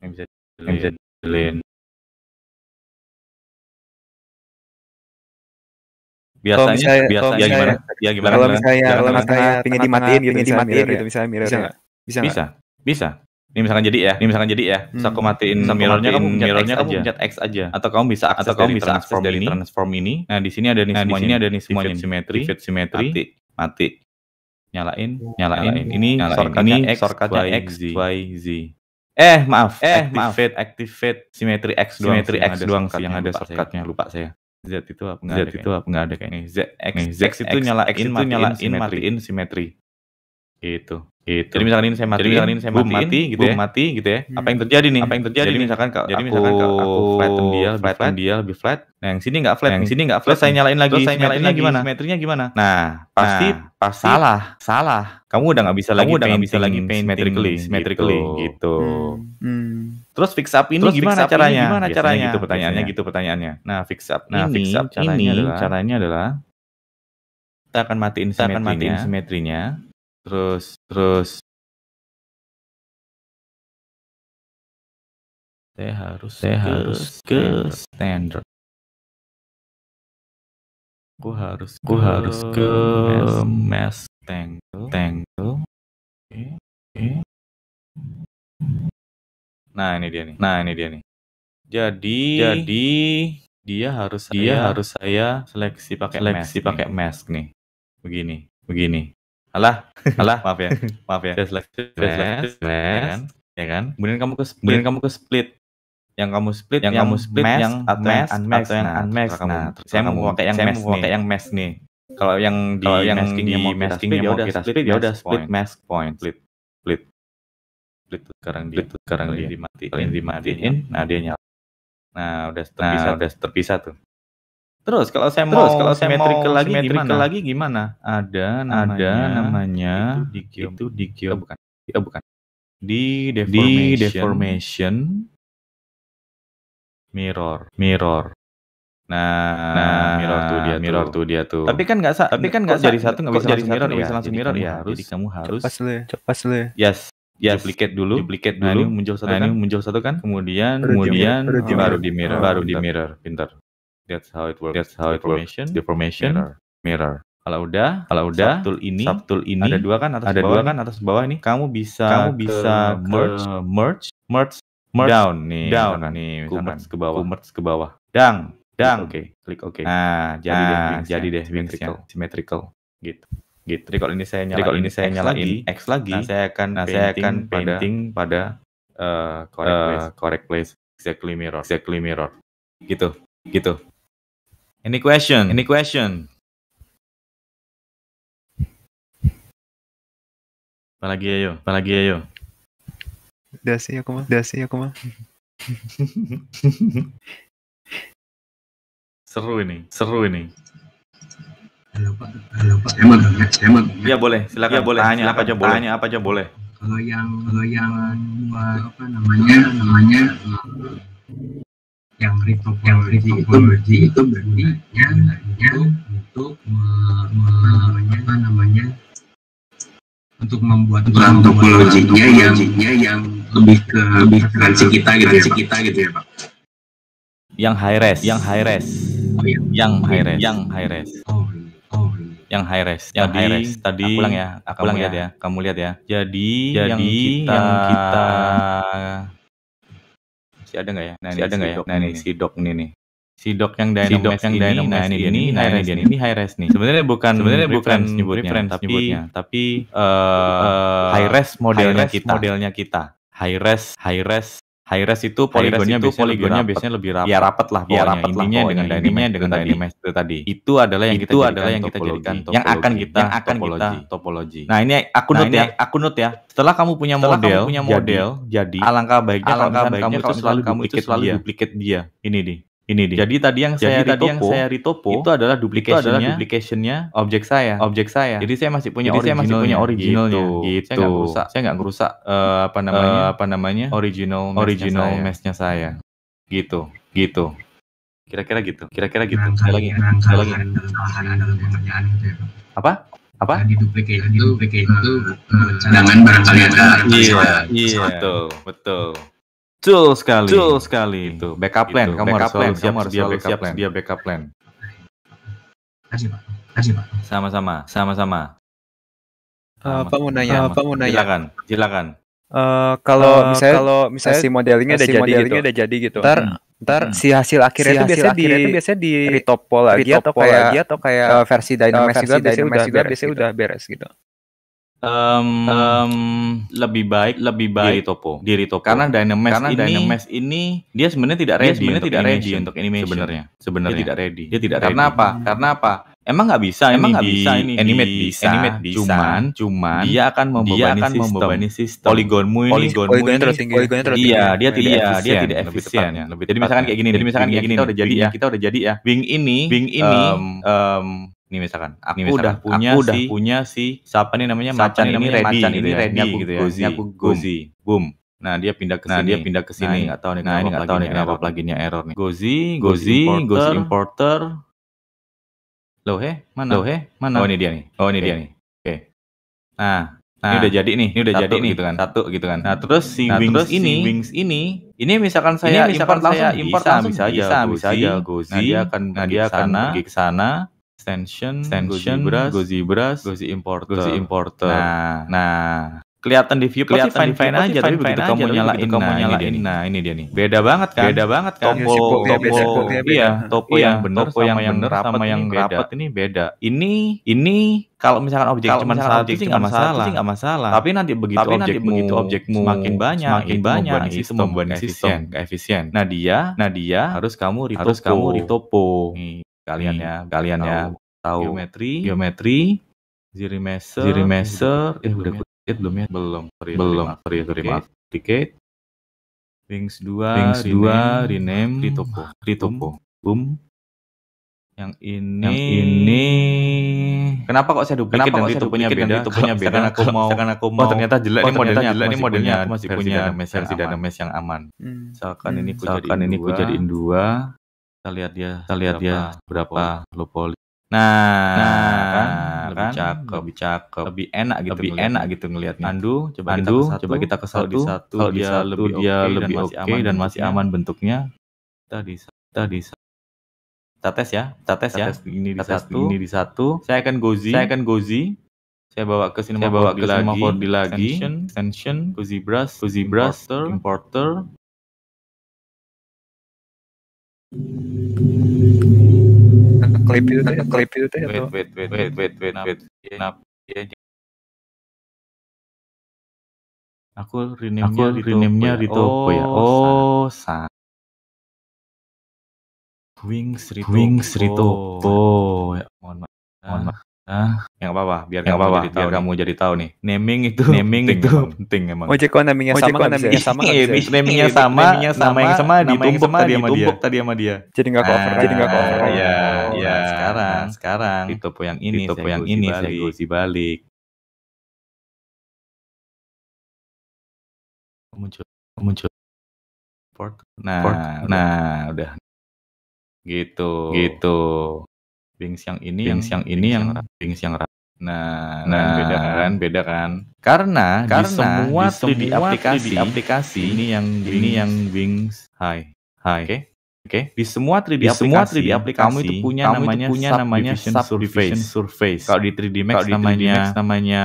Yang bisa yang bisa delete. Biasanya, misalnya, biasanya ya gimana? Ya gimana? Kalau misalnya, kalau misalnya pengen dimatiin gitu, dimatiin gitu, misalnya mirror. Bisa, bisa, bisa, bisa. Ini misalkan jadi ya, ini misalkan jadi ya. Hmm. Aku matiin mirrornya kamu mirrornya kamu pencet X aja. Atau kamu bisa akses atau kamu bisa akses dari transform ini. Nah, di sini ada nih nah, semuanya. Di sini ada nih semuanya simetri, simetri, mati, mati. Nyalain, nyalain. Ini shortcutnya X, shortcutnya X, Y, Z. Eh, maaf. Eh, maaf. Activate, activate simetri X doang. Simetri X doang sih yang ada shortcutnya. Lupa saya. Z itu apa? Z itu apa enggak ada kayaknya. Z X, Z itu nyalain, matiin simetri. Itu. Gitu. Jadi misalkan ini saya mati, jadi misalkan ini saya mati, mati gitu ya. mati gitu ya. Hmm. Apa yang terjadi nih? Apa yang terjadi? Jadi misalkan kalau jadi misalkan kalau aku flatten dia, lebih flat, dia lebih flat. Nah, yang sini enggak flat, yang sini enggak flat. Saya nyalain lagi, saya nyalain lagi gimana? Simetrinya gimana? Nah, pasti nah, pasti salah, salah. Kamu udah nggak bisa lagi udah nggak bisa lagi paint symmetrically, symmetrically gitu. gitu. Hmm. Hmm. Terus fix up ini Terus gimana caranya? Ini gimana caranya? Gitu pertanyaannya, gitu pertanyaannya. Nah, fix up. Nah, ini, fix up caranya ini adalah caranya adalah kita akan matiin simetrinya, akan matiin simetrinya. Terus terus saya harus saya ke harus ke standard. Aku harus ke harus ke mass tangle tangle. Nah, ini dia nih. Nah, ini dia nih. Jadi jadi dia harus dia saya, harus saya seleksi pakai seleksi pakai mask nih. Begini, begini. Alah, alah, maaf ya, maaf ya. Saya seleksi, saya seleksi, ya kan? Kemudian kamu ke, kemudian kamu ke split. Yang kamu split yang, yang kamu split mask, yang atau yang unmask atau yang nah, unmask nah, nah saya mau pakai yang saya mau pakai yang mask nih. Kalau yang di kalau yang masking di mau masking ya udah kita split ya udah split mask point. Split split. Split sekarang dia. sekarang dia. dimati kalau dimatiin nah dia nyala. Nah, udah terpisah, nah, udah terpisah tuh. Terus kalau saya mau Terus kalau saya mau lagi gimana? lagi gimana? Ada namanya, ada namanya itu di itu di oh, bukan. Oh, bukan. Di deformation, di deformation mirror, mirror. Nah, nah, mirror tuh dia mirror tuh. tuh dia tuh. Tapi kan nggak tapi kan nggak jadi satu nggak bisa jadi mirror ya. Bisa langsung mirror ya. Harus, jadi kamu harus cepat dulu, cepat dulu. Yes. Yes. Duplicate dulu, duplicate nah, dulu. Ini muncul satu nah, kan, ini muncul satu kan. Kemudian, kemudian baru di mirror, baru di mirror. Pinter. That's how it works. That's how it works. Deformation, mirror. mirror. Kalau udah, kalau udah, subtool ini, subtool ini ada dua kan atas ada bawah dua kan atas bawah ini. Kamu bisa, kamu bisa merge, merge, merge, merge down nih, down nih, merge ke bawah, merge ke bawah, down, Dang. Oke, okay. klik oke. Okay. Nah, jadi nah, deh jadi deh symmetrical. symmetrical. Gitu. Gitu. Jadi kalau ini saya nyalain, kalau ini saya X nyalain lagi, X lagi, nah saya akan nah saya akan painting pada uh, correct, uh, place. correct place exactly mirror. Exactly mirror. Gitu. Gitu. Any question? Any question? Apalagi ayo, apalagi ayo. Udah sih aku mah, udah sih aku mah. Seru ini, seru ini. Halo Pak, halo Pak. Emang, emang. Ya boleh, silakan. Ya boleh. Tanya apa aja boleh. Tanya apa aja boleh. Kalau yang kalau yang apa namanya namanya yang retopology, yang retopology itu berarti yang untuk namanya apa namanya? Untuk membuat topologinya yang yang lebih ke lebih ke kita gitu ya kita gitu ya Pak. Yang high res, yang high res. Yang high res. yang high res. Oh, oh. yang high res. Yang high res. tadi aku ulang ya. Aku ulang ya. ya. Kamu lihat ya. Jadi jadi yang kita, yang kita... masih ada nggak ya? Nah masih ada nggak ya? Nah ini si dok ini nih. Si dok yang dynamo si dok yang dynamo nah ini ini nah ini dia ini high res nih. Sebenarnya bukan sebenarnya bukan nyebutnya tapi tapi uh, high res modelnya kita. modelnya kita. High res high res high res itu poligonnya itu biasanya poligonnya lebih biasanya lebih rapat. Ya rapat lah biar rapat intinya lah dengan dynamic dengan dynamic itu tadi. Itu adalah yang itu kita adalah yang kita jadikan topologi. yang akan kita yang akan topologi. kita topologi. Nah, ini aku nah, note ya, aku note ya. Setelah kamu punya Setelah model, kamu punya model, jadi, jadi alangkah baiknya alangkah baiknya kamu itu selalu kamu itu selalu duplicate dia. Ini nih ini dia. Jadi tadi yang Jadi saya tadi retopo, yang saya retopo itu adalah duplication adalah duplicationnya objek saya, objek saya. Jadi saya masih punya Jadi saya masih punya originalnya. Gitu. gitu. Saya nggak merusak, saya nggak merusak uh, apa namanya uh, apa namanya original original meshnya saya. Gitu, gitu. Kira-kira gitu. Kira-kira gitu. Sekali lagi. Sekali lagi. Apa? apa? Di duplicate, di duplicate itu cadangan barangkali ada. Iya, iya, betul, betul. Betul sekali. Betul sekali itu. Backup plan. Itu. Kamu backup harus plan. Kamu harus dia backup plan. Dia backup plan. Kasih Pak. Kasih Pak. Sama-sama. Sama-sama. Uh, Pak mau nanya. Uh, Pak mau nanya. Silakan. Silakan. Uh, kalau uh, misalnya kalau misalnya si modelingnya udah si jadi gitu. udah jadi gitu. Ntar hmm. ntar hmm. si hasil akhirnya si itu biasanya di itu biasanya di retopo lagi atau kayak lagi atau kayak uh, versi Dynamax uh, juga biasanya udah juga biasanya udah beres gitu. Um, um, lebih baik lebih baik di topo di topo. karena Dynamesh karena ini Dynamesh ini dia sebenarnya tidak ready sebenarnya tidak ready untuk ini sebenarnya sebenarnya. dia tidak ready. Dia tidak karena ready. apa? Karena apa? Emang nggak bisa emang nggak bisa ini animate bisa animate bisa. Cuman cuman dia akan membebani dia akan sistem. membebani sistem. Poligonmu ini poligonmu poligonnya terus tinggi. poligonnya terus iya dia tidak iya, dia tidak efisien lebih jadi misalkan kayak gini jadi misalkan kayak gini kita udah jadi ya kita udah jadi ya wing ini wing ini um, ini misalkan aku ini misalkan, udah punya aku udah si, punya si siapa nih namanya? Macan ini ready macan ini ready gitu ya, gitu ya. Gozi, aku gozi. Boom. Nah dia pindah ke nah, sini. dia pindah ke sini. Nah, tahu nih nah ini nggak tahu nih kenapa pluginnya error nih. Gozi gozi gozi importer. Loh he? Mana? Loh he? Mana? Oh ini dia nih. Oh ini dia nih. Oke. Nah Nah, ini udah jadi nih, ini udah satu, jadi nih. gitu kan. Satu gitu kan. Nah, terus si nah, wings terus ini, si wings ini, ini misalkan saya ini misalkan import saya import bisa, langsung bisa, bisa aja, bisa aja Gozi. Nah, dia akan nah, dia akan pergi ke sana, extension, extension, Gozibras, Gozibras, Gozi Importer. Gozi Importer. Nah, nah, kelihatan di view kelihatan fine fine aja tapi begitu kamu nyalain kamu nah, nyalain. ini nah ini dia nih. Beda banget kan? Beda banget kan? Topo topo iya topo yang benar topo yang yang benar sama yang rapat ini beda. Ini ini kalau misalkan objek cuma satu sih nggak masalah sih nggak masalah. tapi nanti begitu tapi objekmu begitu objekmu semakin banyak semakin banyak itu sistem nggak efisien. nah dia nah dia harus kamu ritopo harus kamu ritopo kalian ya kalian ya. tahu geometri geometri zirimeser zirimeser eh udah ya? belum ya? Belum sorry belum. sorry sorry maaf. Dikit. Wings 2, Wings 2, rename, ritopo, ritopo, boom. Yang ini, yang ini, kenapa kok saya duplicate Kenapa dan itu punya beda? Itu punya beda. Misalkan aku mau, misalkan aku mau, oh, ternyata jelek oh, ini modelnya, jelek ini modelnya, aku masih punya versi Dynamesh yang aman. Hmm. Misalkan ini jadiin ini ku jadiin dua, kita lihat dia, kita lihat dia berapa low poly. Nah, nah kan, lebih kan, cakep, lebih cakep, lebih enak gitu, lebih ngeliatnya. enak gitu ngelihatnya. Andu, coba Andu, kita coba kita ke satu, di satu, kalau dia lebih dia okay lebih oke okay dan masih aman bentuknya, kita di kita di kita tes ya, kita tes ya. Ini di satu, ini di satu. Saya akan gozi, saya akan gozi. Saya bawa ke sini, saya bawa ke lagi, lagi, extension, extension, gozi brush, gozi brush, importer, klip itu teh klip itu teh wait wait wait wait wait wait wait. Kenapa ya aku rename aku rename-nya Ritopo ya oh sa. Wings Ritopo Wings Ritopo ya mohon maaf mohon maaf Ah, yang apa-apa, biar yang apa-apa, biar tahu kamu jadi tahu nih. Naming itu naming penting, itu emang. penting emang. Oh, kok namingnya sama kan namingnya sama kan. Namingnya sama, namingnya sama, nama yang sama ditumpuk tadi sama dia. tadi sama dia. Jadi enggak cover, jadi enggak cover. Iya, iya. Sekarang, sekarang itu yang ini, itu yang ini saya gosi balik. Muncul, muncul. Nah, nah, udah. Gitu, gitu. Wings yang ini Wings yang, yang ini yang Wings yang Nah, nah, beda kan, beda kan. Karena, Karena di semua, di semua 3D aplikasi, 3D aplikasi ini yang ini yang Wings High, High, oke, okay? oke. Okay? Di semua 3D di aplikasi, semua 3D aplikasi, kamu itu punya kamu namanya itu punya namanya subdivision surface. Kalau di 3D Max Kalau di 3D namanya Max namanya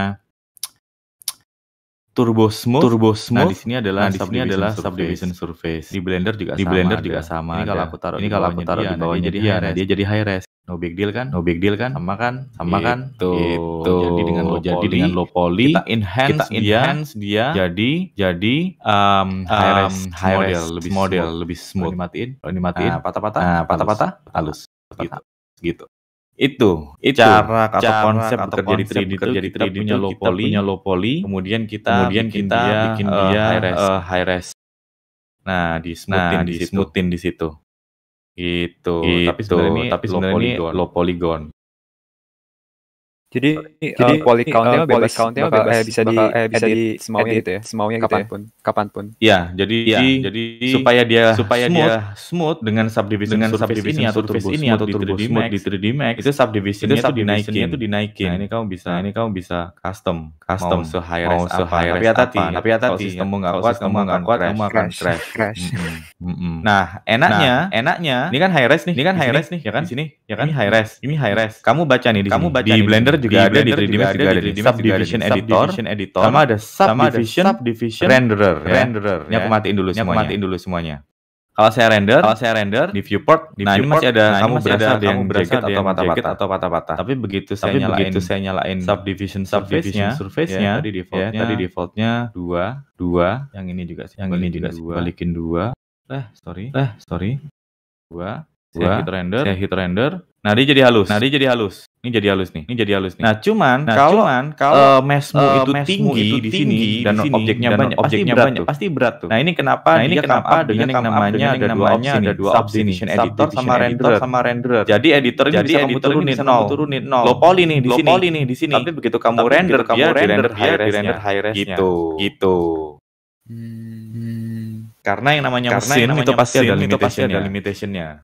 Turbo Smooth. Turbo Smooth. Nah, di sini adalah nah, di sini adalah surface. subdivision surface. Di Blender juga di sama. Di Blender juga sama. Ini kalau aku taruh ini kalau aku taruh di bawahnya dia, jadi dia jadi high res. No big deal kan? No big deal kan? Sama kan? Sama kan? Itu. Jadi dengan low jadi poly, dengan low poly kita enhance, kita enhance dia, dia jadi jadi um, high res um, high model res, lebih model smooth. lebih smooth. Dimatiin, dimatiin nah, patah-patah, nah, patah-patah halus. Gitu. Gitu. Itu, itu cara atau cara konsep atau bekerja di 3D bekerja di 3D punya low poly, punya low poly, kemudian kita kemudian bikin kita dia, bikin uh, dia high res. Uh, high res. Nah, di smoothin nah, di, di smoothin di situ. Gitu. gitu. Tapi sebenarnya ini tapi sebenarnya ini low polygon. Jadi, jadi uh, poly countnya uh, bebas. countnya bebas, eh, bisa di eh, bisa di semaunya gitu ya, semaunya kapan pun, gitu ya? kapan pun. Ya, jadi ya, jadi supaya dia supaya smooth, dia smooth dengan subdivision dengan subdivision ini atau surface ini atau 3D Max di 3D Max itu subdivisionnya itu dinaikin. itu dinaikin. Nah, ini kamu bisa nah, ini kamu bisa custom, custom. Mau se high res se high tapi hati tapi hati kalau sistemmu nggak kuat, kamu nggak kuat, kamu akan crash. crash. Nah, enaknya, enaknya, ini kan high res nih, ini kan high res nih, ya kan? Di sini, ya kan? High res, ini high res. Kamu baca nih di Kamu baca di Blender juga ada di 3D Max juga ada di subdivision editor, editor sama ada subdivision, subdivision renderer, ya. renderer. Ini aku matiin dulu semuanya. Aku matiin dulu semuanya. Kalau saya render, kalau saya render di viewport, di nah viewport, ini masih ada nah kamu masih berasa ada yang berasa atau patah-patah atau patah-patah. Tapi begitu saya Tapi nyalain begitu saya nyalain subdivision subdivision surface-nya, ya, tadi defaultnya, ya, tadi defaultnya dua, dua, yang ini juga sih, yang ini juga dua. balikin dua. Eh, sorry, eh, sorry, dua, saya hit render, saya hit render. Nah, dia jadi halus. Nah, dia jadi halus. Ini jadi halus nih. Ini jadi halus nih. Nah, cuman nah, kalau cuman kalau uh, mesmu uh, itu tinggi itu di sini dan sini, objeknya dan banyak, objeknya pasti banyak, pasti berat tuh. Nah, ini kenapa? Nah, ini kenapa dengan yang namanya ada dua opsi ada dua opsi nih, editor sama renderer sama renderer. Jadi editor jadi bisa editor kamu turunin nol. turunin nol. Low poly nih di sini. Low poly nih di sini. Tapi begitu kamu render, kamu render dia di render high res gitu. Gitu. Hmm. Karena yang namanya mesin itu pasti ada limitationnya.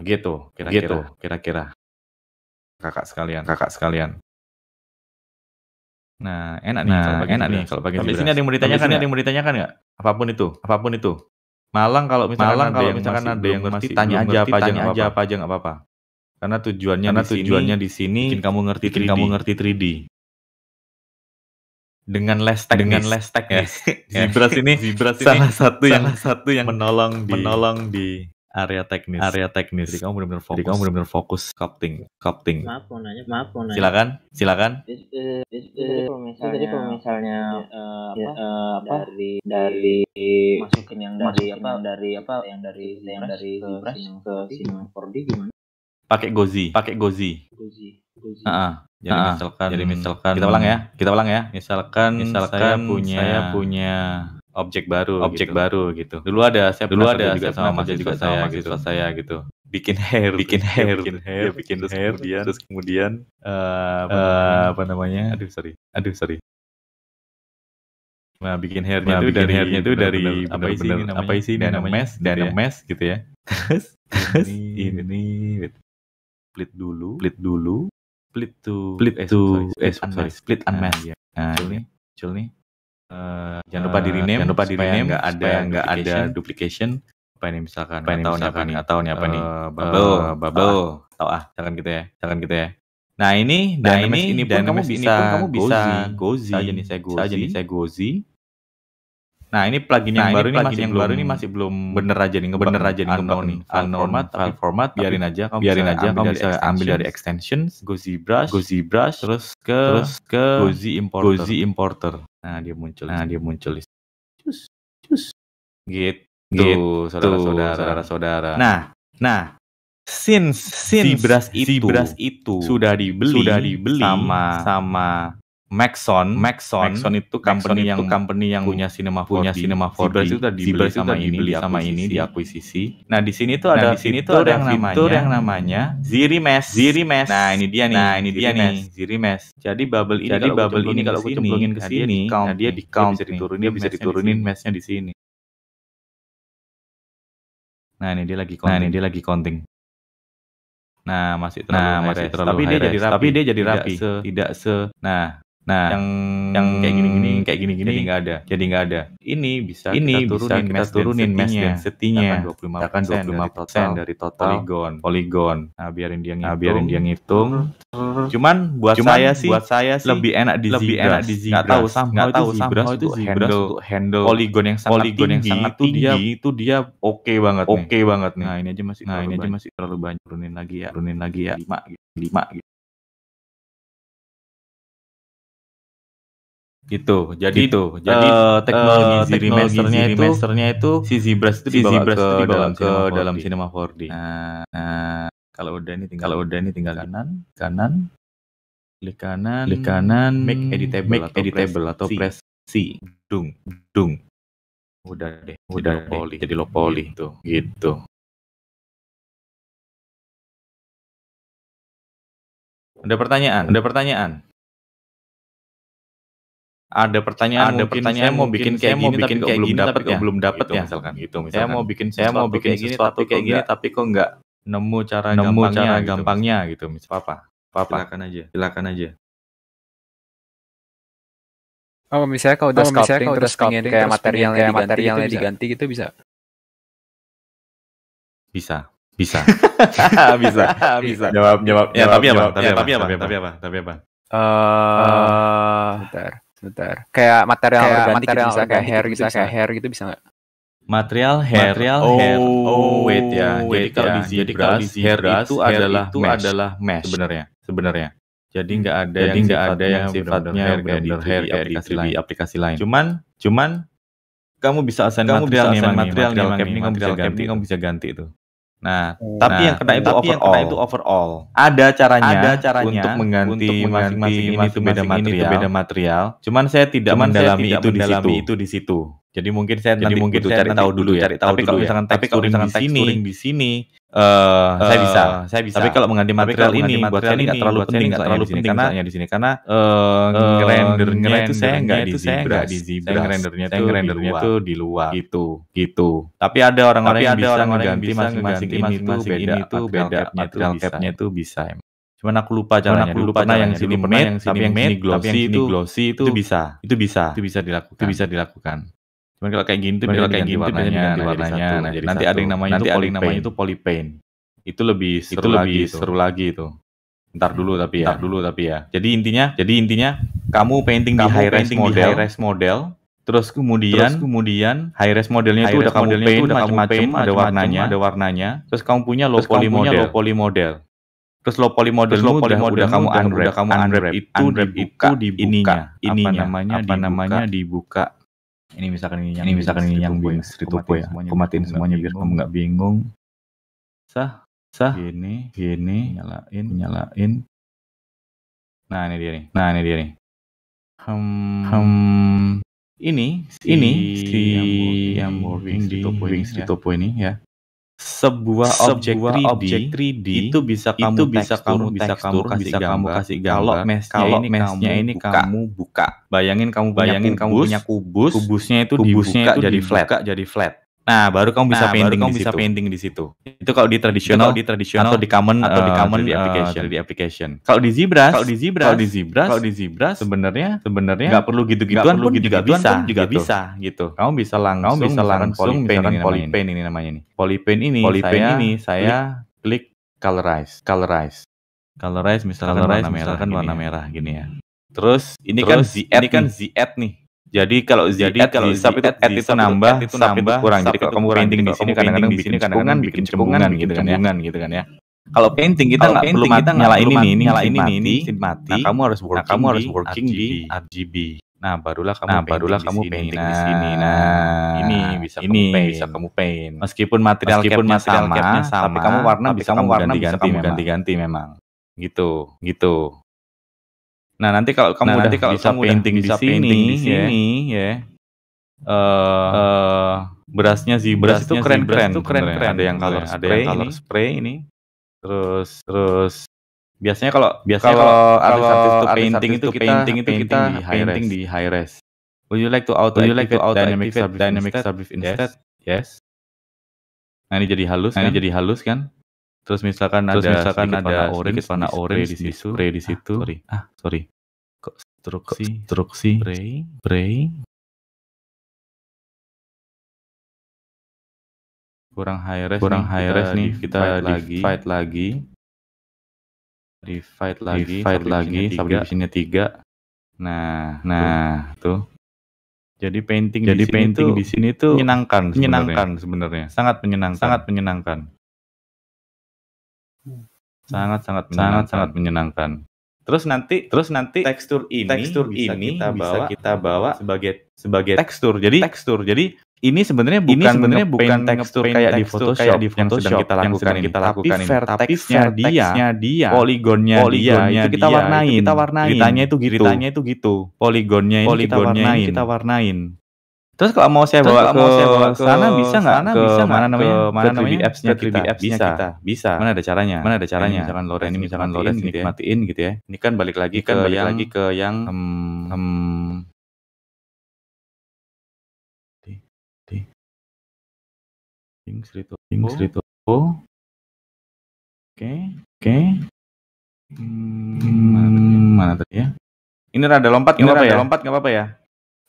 Gitu, kira-kira. Kira-kira kakak sekalian, kakak sekalian. Nah, enak nih nah, kalau bagi enak nih kalau bagi Tapi sini ada yang mau ditanyakan, ada yang mau ditanyakan nggak? Apa pun itu, apa pun itu. Malang kalau misalkan Malang ada kalau yang misalkan ada yang ngerti, tanya aja apa aja, aja apa aja nggak apa-apa. Karena tujuannya Karena di tujuannya di sini bikin kamu ngerti 3D. kamu ngerti 3D. Dengan less tag dengan less tag ya. Zebras ini Zebras ini salah satu yang salah satu yang menolong di, menolong di area teknis. Area teknis. Jadi kamu benar-benar fokus. Jadi kamu benar-benar fokus sculpting, sculpting. Maaf mau nanya, maaf mau nanya. Silakan, silakan. Jadi kalau misalnya, jadi kalau misalnya uh, apa, uh, apa dari dari masukin yang dari apa dari apa yang dari yang dari Zebras ke Cinema 4D gimana? Pakai Gozi, pakai Gozi. Gozi, Gozi. Uh Jadi uh -huh. misalkan, jadi misalkan kita ulang ya, kita ulang ya. Misalkan, misalkan saya punya, saya punya objek baru objek gitu. baru gitu. Dulu ada saya dulu ada juga sama kerja juga sama gitu. saya gitu. Bikin hair bikin hair bikin hair bikin terus hair kemudian. Terus kemudian uh, apa, uh, apa namanya? Aduh sorry. Aduh sorry. Nah, bikin hairnya nah, itu dari hairnya itu dari bener, apa isi ini namanya? Apa isi ini namanya? Mes, dan gitu ya. mes gitu ya. Terus? Terus ini, ini split dulu, split dulu, split to split eh, to eh, sorry, split unmask. Nah, ya. nah ini. muncul nih. Uh, jangan lupa di rename, jangan lupa di rename nggak ada nggak ada duplication. Apa ini misalkan? Apa ini misalkan? Apa nih? Atau nih apa nih? Uh, bubble, uh, bubble. Tahu ah, jangan gitu ya, jangan gitu ya. Nah ini, nah ini, ini pun kamu bisa, kamu bisa gozi, saja nih saya gozi, saja nih saya gozi Nah, ini plugin yang nah, baru ini plugin yang baru ini masih belum bener aja nih, bener aja nih unknown nih. File format, file format, biarin aja, kamu biarin aja, kamu bisa ambil dari extensions, Gozi Brush, Gozi Brush, terus ke terus ke Gozi Importer. Gozi Importer. Nah, dia muncul. Nah, dia muncul. Cus, cus. Gitu, gitu saudara-saudara, saudara-saudara. Nah, nah, since since si brush itu, si brush itu sudah dibeli, sudah dibeli sama sama Maxon, Maxon, Maxon itu company Maxon yang itu company yang punya Cinema 4D. Punya Cinema 4D. itu tadi dibeli sama ini, dibeli sama ini di akuisisi. Nah, di sini tuh ada nah, di sini tuh ada yang namanya yang namanya Ziri Mesh. Ziri Mesh. Nah, ini dia nih. Nah, ini dia nih Ziri Mesh. Jadi bubble ini Jadi bubble ini kalau aku cemplungin ke sini, nah dia di count bisa diturunin, dia bisa diturunin meshnya di sini. Nah, ini dia lagi counting. Nah, ini dia lagi counting. Nah, masih terlalu nah, masih terlalu tapi dia jadi rapi. Tapi dia jadi rapi. Tidak se, tidak se. Nah, Nah, yang yang kayak gini-gini, kayak gini-gini jadi nggak ada. Jadi nggak ada. Ini bisa ini kita turunin, bisa kita turunin mass density-nya. Akan 25 persen dari total polygon. Polygon. Nah, biarin dia ngitung. Nah, biarin dia ngitung. Cuman buat Cuman saya sih buat saya sih lebih enak di lebih enak di Zebras. Nggak tahu sama nggak tahu sama itu handle handle polygon yang sangat polygon yang sangat tinggi itu dia oke okay banget oke okay banget nih. Nah, ini aja masih nah, ini aja masih terlalu banyak. Turunin lagi ya. Turunin lagi ya. 5 5 gitu. Gitu. Jadi itu. Jadi uh, teknologi uh, itu remasternya itu si Zebras itu si dibawa ke, itu dibawa dalam, ke Cinema dalam Cinema 4D. Nah, nah, kalau udah ini tinggal kalau udah ini tinggal kanan, kanan, klik kanan, klik kanan, make editable make atau editable press atau press C. Dung, dung. Udah deh, udah jadi deh, jadi low poly gitu. gitu. Ada pertanyaan? Ada pertanyaan? Ada pertanyaan ada pertanyaan saya mau bikin kayak gini bikin kayak gini tapi kok belum dapat ya misalkan gitu misalkan saya mau bikin saya mau bikin gini tapi kayak gini tapi kok nggak nemu cara nemu cara gitu, gampangnya gitu misal apa apa silakan aja silakan aja Oh, misalnya kalau udah oh, sculpting, kalau udah sculpting kayak material kayak materialnya diganti gitu bisa? Bisa, bisa, bisa, bisa. Jawab, jawab. Ya, tapi apa? Tapi apa? Tapi apa? Tapi apa? Tapi apa? Eh, bentar. Bentar. Kayak material kayak organik gitu, material gitu, bisa kayak hair gitu, bisa kayak hair gitu bisa nggak? Material hair, material oh, hair. Oh, wait ya. Wait jadi kalau ya. di jadi kalau di hair itu hair adalah itu mesh. adalah mesh sebenarnya. Sebenarnya. Jadi nggak ada jadi yang nggak ada yang sifatnya hair kayak di hair kayak aplikasi di aplikasi lain. Cuman cuman kamu bisa assign kamu material bisa assign material, material, material, material, kamu bisa ganti, kamu bisa ganti itu. Nah, oh. tapi nah, yang kena itu tapi overall. Yang kena itu overall. Ada caranya, ada caranya untuk mengganti masing-masing ini itu beda material. Ini beda material. Cuman saya tidak Cuman mendalami saya tidak itu mendalami di situ. itu di situ. Jadi mungkin saya Jadi nanti mungkin saya cari tahu dulu ya. Cari tahu tapi kalau ya. misalkan tapi kalau misalkan di sini di sini Uh, saya bisa, saya bisa. Tapi kalau mengganti material kalau ini, buat saya ini nggak terlalu penting, nggak terlalu penting karena di sini karena uh, ngerendernya itu saya nggak di Zebra, di Zebra. Saya ngerendernya tuh ngerendernya tuh di luar, gitu, gitu. Tapi ada orang-orang yang bisa mengganti masing-masing ini tuh beda, itu beda material capnya itu bisa. Cuman aku lupa caranya. Aku lupa pernah yang sini matte, tapi yang sini glossy itu glossy itu bisa, itu bisa, itu bisa dilakukan, itu bisa dilakukan. Cuman kalau kayak gini tuh kalau kayak gini tuh biasanya diganti warnanya. Nah, jadi nanti ada yang namanya nanti itu ada yang namanya itu polypaint. Itu lebih seru itu lebih lagi seru lagi itu. Ntar dulu tapi ya. Ntar dulu tapi ya. Jadi intinya, jadi intinya kamu painting kamu di high res model, high res model, terus kemudian terus kemudian high res modelnya itu udah kamu paint, udah kamu paint, ada warnanya, ada warnanya. Terus kamu punya low poly model, low poly model. Terus low poly model low poly model udah kamu unwrap, udah kamu unwrap itu dibuka ininya, ininya apa namanya apa namanya dibuka ini misalkan ini yang ini misalkan ini yang Boeing Street Topo ya. aku matiin semuanya biar kamu nggak bingung. Sah sah. Gini gini nyalain nyalain. Nah ini dia nih. Nah ini dia nih. Hmm, hmm ini ini si yang moving di topo ini, di topo ini ya sebuah objek 3D, objek 3D itu bisa kamu itu bisa kamu bisa kamu kasih bisa kamu kasih gambar. kalau mesnya kalau ini mesnya ini kamu buka. Bayangin kamu bayangin kamu punya kubus. kubusnya itu kubusnya itu jadi flat. jadi flat Nah, baru kamu bisa nah, painting kamu di bisa situ. painting di situ. Itu kalau di tradisional, di tradisional atau di common atau di eh, common uh, di application. Uh, di application. Kalau di Zebra, kalau di Zebra, kalau di Zebra, kalau di Zebra sebenarnya sebenarnya nggak perlu gitu-gituan pun gitu juga bisa, pun juga gitu. bisa gitu. Kamu bisa langsung, kamu bisa langsung ini, polypaint ini namanya ini. Polypaint ini, polypaint ini saya klik colorize, colorize. Colorize misalkan colorize, warna merah kan warna merah gini ya. Terus ini kan Z ini kan Z nih jadi kalau jadi kalau sub itu add itu nambah, itu nambah kurang. Jadi kalau kamu painting di sini kadang-kadang di sini kadang-kadang bikin cembungan gitu kan ya. gitu kan ya. Kalau painting kita nggak perlu kita nyala ini nih, ini nyala ini nih, ini mati. Nah, kamu harus working, nah, kamu harus working di RGB. Nah, barulah kamu nah, barulah kamu painting di sini. Nah, nah, ini bisa ini kamu bisa kamu paint. Meskipun material Meskipun material sama, sama, tapi kamu warna bisa kamu ganti-ganti ganti-ganti memang. Gitu, gitu. Nah, nanti kalau kamu nah, nanti kalau bisa kamu painting bisa di sini, painting di sini ya. ya. Uh, uh, berasnya sih beras itu keren-keren itu keren-keren. Ada yang color ada spray yang color ini. spray ini. Terus terus biasanya kalau biasanya kalau kalau artis itu painting itu kita painting itu kita painting di high res. Would you like to auto would you like to auto dynamic subject instead? yes. Nah ini jadi halus nah ini kan? jadi halus kan Terus misalkan Terus ada misalkan ada warna orange, warna orange di situ, spray di ah, situ. Ah, sorry. Ah, sorry. Kok instruksi, instruksi, spray, spray. Kurang high res, kurang high res nih kita fight lagi, fight lagi. Di fight lagi, di fight lagi sampai sini tiga. Nah, nah, tuh. Jadi painting jadi di painting di sini tuh menyenangkan, menyenangkan sebenarnya. Sangat menyenangkan, sangat menyenangkan. Sangat sangat sangat sangat menyenangkan. Terus nanti terus nanti tekstur ini tekstur bisa ini kita bawa, bisa kita bawa sebagai sebagai tekstur. Jadi tekstur. Jadi ini sebenarnya bukan ini sebenarnya bukan tekstur kayak di Photoshop, kayak di Photoshop yang sedang kita lakukan, sedang kita lakukan ini. Tapi vertexnya dia, poligonnya, poligonnya dia, itu kita warnain. Kita warnain. Ceritanya itu gitu. Ceritanya itu gitu. Poligonnya ini kita warnain. Kita warnain. Terus kalau mau saya bawa ke, mau saya bawa ke sana bisa nggak? Ke bisa mana namanya? Ke mana namanya? apps-nya kita. Apps-nya bisa. kita. Bisa. Mana ada caranya? Mana ada caranya? Ini misalkan Loren ini misalkan Loren gitu ya. Matiin gitu ya. Ini kan balik lagi kan balik yang, lagi ke yang um, um, di di King Srito. Srito. Oke. Oke. Hmm, mana, mana tadi ya? Ini rada lompat, ini rada ya? lompat nggak apa-apa ya?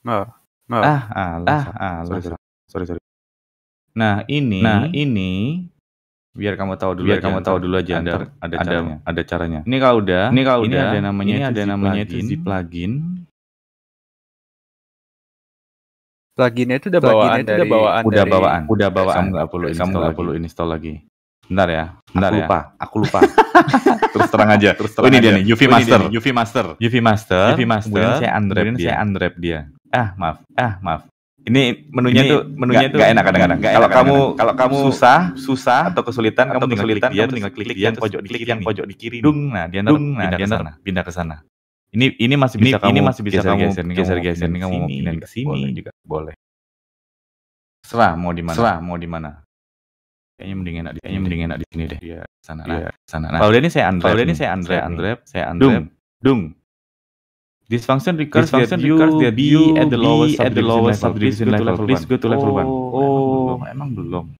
Oh. Oh. Ah, ah, ah, ah, sorry, sorry, sorry, sorry. Nah ini, nah ini, biar kamu tahu dulu, biar aja, kamu tahu dulu aja, ada, ada, caranya. ada, caranya. Ini kalau udah, ini kalau udah, ada namanya, ini ada namanya itu zip plugin. Pluginnya itu udah bawaan itu udah bawaan udah bawaan, udah bawaan. Kamu nggak perlu, kamu nggak perlu install lagi. Bentar ya, bentar aku ya. lupa, aku lupa. terus terang aja. Terus terang oh, ini aja. dia nih, UV Master. UV Master. UV Master. UV Master. Kemudian saya unwrap dia. Saya unwrap dia ah maaf ah maaf ini menunya ini tuh menunya gak, tuh gak enak kadang-kadang. Kalau kamu kalau kamu susah susah atau kesulitan atau kamu tinggal kesulitan, klik dia, kamu tinggal klik, dia yang pojok klik yang pojok di kiri. Dung, nah dia dung, nah dia sana, pindah ke sana. Ini ini masih bisa ini, kamu ini masih bisa geser, kamu geser, geser, geser, ini kamu mau pindah ke sini juga boleh. Serah mau di mana. Serah mau di mana. Kayaknya mending enak di kayaknya mending enak di sini deh. Iya, sana. Nah, sana. Nah, kalau ini saya unwrap. Kalau ini saya unwrap, unwrap, saya unwrap. Dung, dung, This function requires, This function that, you that you be at the lowest at the lowest subdivision level. level. Please go to level one. Oh, oh emang belum.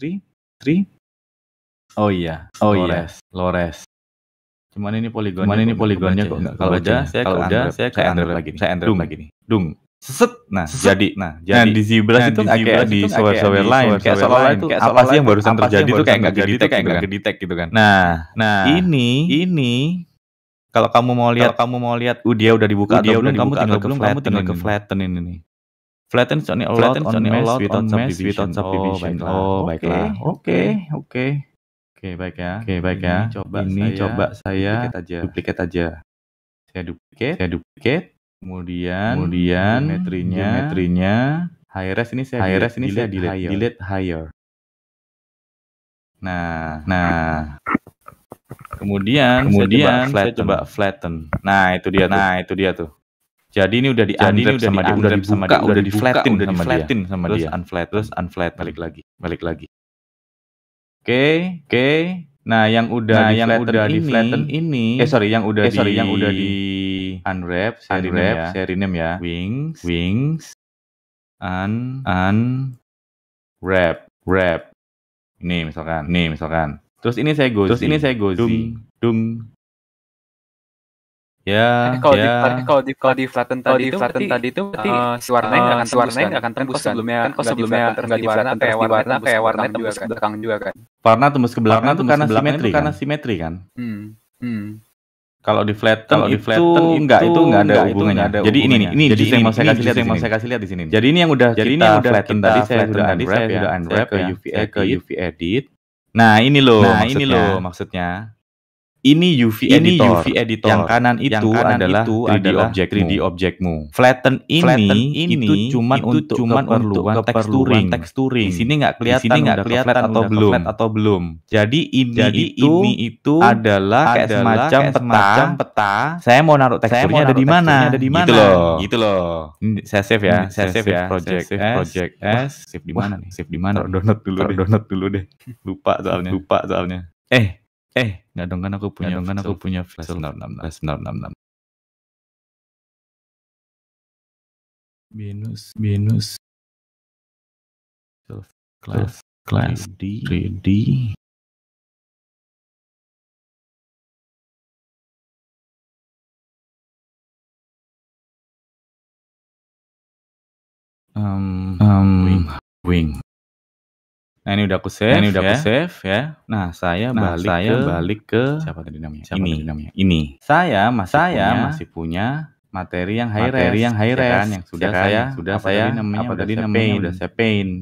Three, three. Oh iya, oh iya, Lores. Cuman ini poligonnya. Cuman ini poligonnya kok enggak. Kalau udah, saya kalau udah, saya kayak Android lagi nih. Saya Android lagi nih. Dung. Seset. Nah, Seset. jadi nah, jadi nah, di Zebra itu kayak di software-software lain, kayak seolah itu apa sih yang barusan terjadi itu kayak enggak kedetek kayak enggak kedetek gitu kan. Nah, nah ini ini kalau kamu mau lihat kamu mau lihat uh, dia udah dibuka uh, dia udah kamu tinggal ke kamu tinggal ke flatten ini nih. Flatten only a lot on mesh without subdivision. Oh, baiklah. Oh, baiklah. Oke, oke. Oke, baik ya. Oke, baik ya. Coba ini coba saya duplicate aja. Saya duplicate, saya duplicate. Kemudian, kemudian geometrinya, geometrinya high res ini saya high res ini saya delete, delete higher. Nah, nah Kemudian, kemudian saya coba, saya coba flatten. Nah, itu dia. Nah, itu dia tuh. Jadi ini udah di Jadi ini udah sama dia, udah dibuka, sama dia, udah di flatten, udah di flatten sama dia. Terus unflat, terus unflat, balik lagi, balik lagi. Oke, okay, oke. Okay. Nah, yang udah nah, yang udah di flatten ini, eh sorry, yang udah eh, sorry, di, yang udah di unwrap, seri unwrap, ya. seri name ya. Wings, wings, un, un, wrap, wrap. Ini misalkan, nih misalkan. Terus ini saya gozi. Terus ini saya gozi. Dung, dung, Ya, eh, kalau ya. di kalau di kalau di flatten tadi itu flatten tadi itu berarti uh, si warnanya nggak akan warnanya nggak akan tembus kan? Sebelumnya kan sebelumnya nggak di flatten kayak warna kayak warna tembus ke belakang juga kan. Warna tembus ke belakang itu karena simetri karena simetri kan. Hmm. Hmm. Kalau di flatten kalau di flatten enggak itu enggak ada hubungannya. Ada jadi ini nih, ini jadi yang mau saya kasih lihat yang mau saya kasih lihat di sini. Jadi ini yang udah jadi ini yang udah flatten tadi saya sudah unwrap ya, unwrap ke UV ke UV edit. Nah, ini loh nah, ini loh maksudnya ini UV ini editor. UV editor. Yang kanan itu yang kanan adalah itu 3D adalah objekmu. 3D objekmu. Flatten ini, Flatten ini itu cuman itu untuk cuman keperluan, untuk texturing. texturing. Di sini nggak kelihatan, di sini nggak kelihatan atau belum. atau belum. Jadi ini Jadi itu ini itu adalah kayak adalah semacam kayak peta. Semacam peta. Saya mau naruh teksturnya ada di mana? Ada di mana? Gitu loh. Gitu loh. Saya save ya. Saya save ya. Project save project S. Save di mana nih? Save di mana? Download dulu deh. Download dulu deh. Lupa soalnya. Lupa soalnya. Eh, Eh, nggak dong kan aku punya, dong kan aku punya flash 666. Flash 666. Binus, binus. Self class, class, 3D, 3D. Um, um, wing, wing. Nah ini udah aku save, nah, ini udah ya. aku save ya. Nah saya nah, balik saya ke balik ke siapa tadi namanya? Siapa ini. Tadi namanya? Ini. Saya masih saya punya, masih punya materi yang high materi res, yang high res, ya kan? yang sudah ya kan? saya sudah apa saya tadi namanya apa tadi namanya paint. udah saya paint.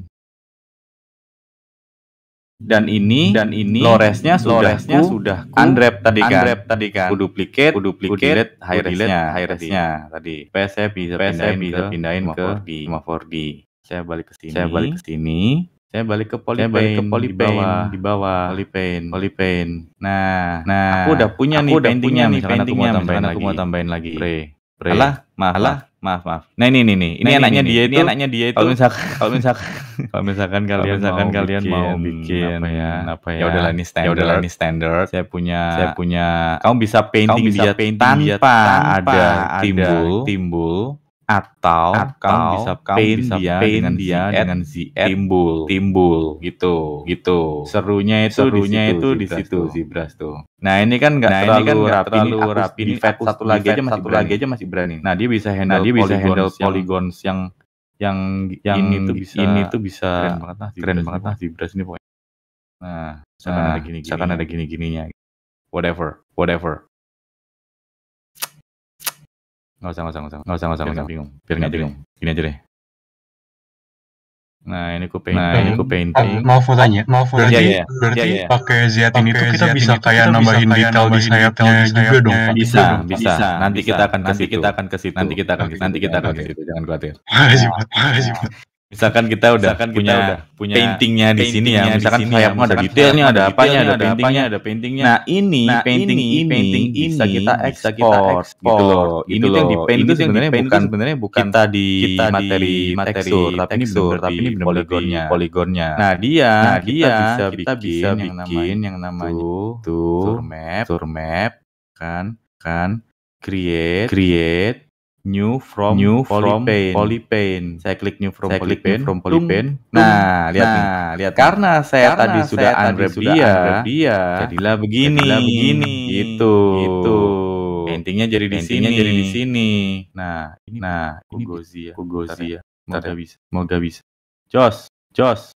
Dan ini dan ini loresnya sudah loresnya sudah unwrap tadi kan. Unwrap tadi kan. Ku duplicate, ku duplicate high resnya, high resnya tadi. PS saya bisa pindahin bisa pindahin ke 4D. 4D. Saya balik ke sini. Saya balik ke sini saya balik ke Polypain, saya balik ke Polypain di bawah, di bawah Polypain, Polypain. Nah, nah, aku udah punya aku nih udah paintingnya nih, paintingnya, aku mau tambahin lagi. Aku mau tambahin lagi. Pre, pre. Alah, maaf, alah, maaf, maaf. Nah ini nih nih, ini nah, anaknya ini, dia itu, anaknya dia itu. Kalau misalkan, kalau misalkan, kalau misalkan kalian, misalkan mau kalian bikin, mau bikin apa ya, apa ya, ya udahlah ini standar, ya udahlah ini standard. Saya punya, saya punya, kamu bisa painting kamu bisa dia painting tanpa, dia tanpa ada timbul, timbul atau, atau kamu bisa paint bisa dia paint dengan dia dengan ZF timbul. timbul gitu gitu. Serunya itu serunya itu di situ zebras tuh. Nah ini kan nggak nah, terlalu ini kan rapi terlalu ini rapi ini satu, satu lagi aja masih satu lagi aja masih berani. Nah dia bisa handle nah, dia bisa handle polygons yang yang yang ini tuh bisa ini tuh bisa keren banget lah keren banget lah zebras ini pokoknya. Nah misalkan nah, ada gini misalkan ada gini gininya whatever whatever Nggak usah, nggak usah, nggak usah, nggak usah, nggak usah, nggak usah, bingung. Biar nggak bingung. Gini aja deh. Nah, ini ku painting. Nah, ini ku painting. Mau fotonya? Mau fotonya? Berarti, ya, ya. berarti ya, ya. pakai Z ini tuh kita bisa kayak nambahin detail di sayapnya juga dong. Bisa, bisa. Nanti kita akan ke situ. Nanti kita akan ke situ. Nanti kita akan ke situ. Nanti kita akan ke situ. Jangan khawatir. Makasih, makasih. Misalkan kita udah misalkan punya kita udah punya paintingnya di sini ya, misalkan sayapnya ada detailnya, ada apanya, ada paintingnya, ada paintingnya. Nah ini nah, painting ini, painting ini bisa kita ekspor, gitu loh. Ini tuh yang di paint itu sebenarnya bukan sebenarnya bukan kita di kita materi tekstur, tapi ini benar tapi ini poligonnya, poligonnya. Nah dia, nah dia kita bisa bikin yang namanya tuh map, map, kan, kan, create, create new from new from polypain. polypain. Saya klik new from saya polypain from polypain. Nah, lihat nah, nih. lihat karena saya karena tadi saya sudah unwrap dia, dia, jadilah begini. Jadilah begini. Gitu. Gitu. Paintingnya jadi di sini. jadi di sini. Nah, ini nah, ini Gozia. Gozia. Semoga bisa. Semoga bisa. Jos, Jos.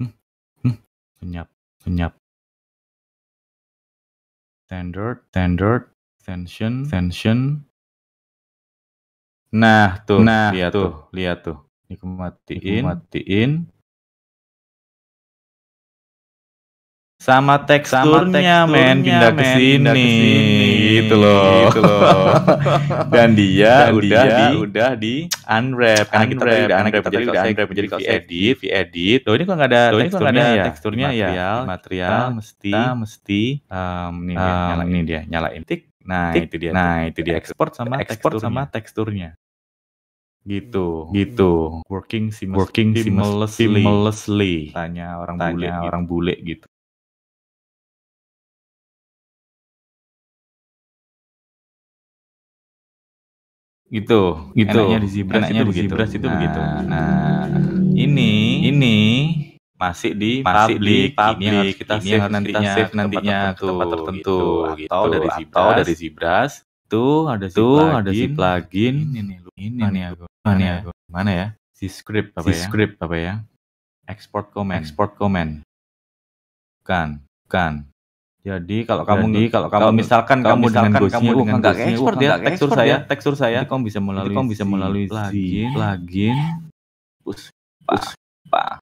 Hmm. Hmm. Senyap, senyap. Standard, standard, Tension, tension. Nah, tuh, nah, lihat tuh, tuh, lihat tuh. Ini aku matiin, matiin. Sama teksturnya, sama teksturnya men pindah ke sini gitu loh. Gitu loh. Dan dia Dan udah dia di udah di unwrap karena kita tadi udah unwrap jadi udah unwrap jadi kalau edit, vi edit. Loh ini kok enggak ada Loh, ini kok enggak ada ya? teksturnya ya. Material, material mesti mesti um, ini dia nyalain ini dia nyalain tik Nah, itu dia. Nah, itu dia ekspor sama ekspor sama teksturnya. Gitu, gitu. Working seamless, working seamlessly. seamlessly. Tanya orang Tanya bule, orang gitu. bule gitu. Gitu, gitu. Enaknya di Zebras Enaknya itu di begitu. Zebras itu nah, begitu. Nah, ini ini masih di masih public, di public. Ini yang kita ini save nantinya kita save nantinya tempat, tuh tempat tertentu. Gitu. atau dari Zebras atau dari Zebras tuh ada si tuh plugin, ada si plugin ini nih ini nih aku mana ya mana ya? si script apa si ya? script apa ya? Export comment export comment. Kan kan jadi kalau kamu Jadi, kalau kamu misalkan kamu misalkan dengan kamu dengan enggak ekspor dia tekstur saya, tekstur saya, kamu bisa melalui kamu bisa melalui plugin, plugin, puspa,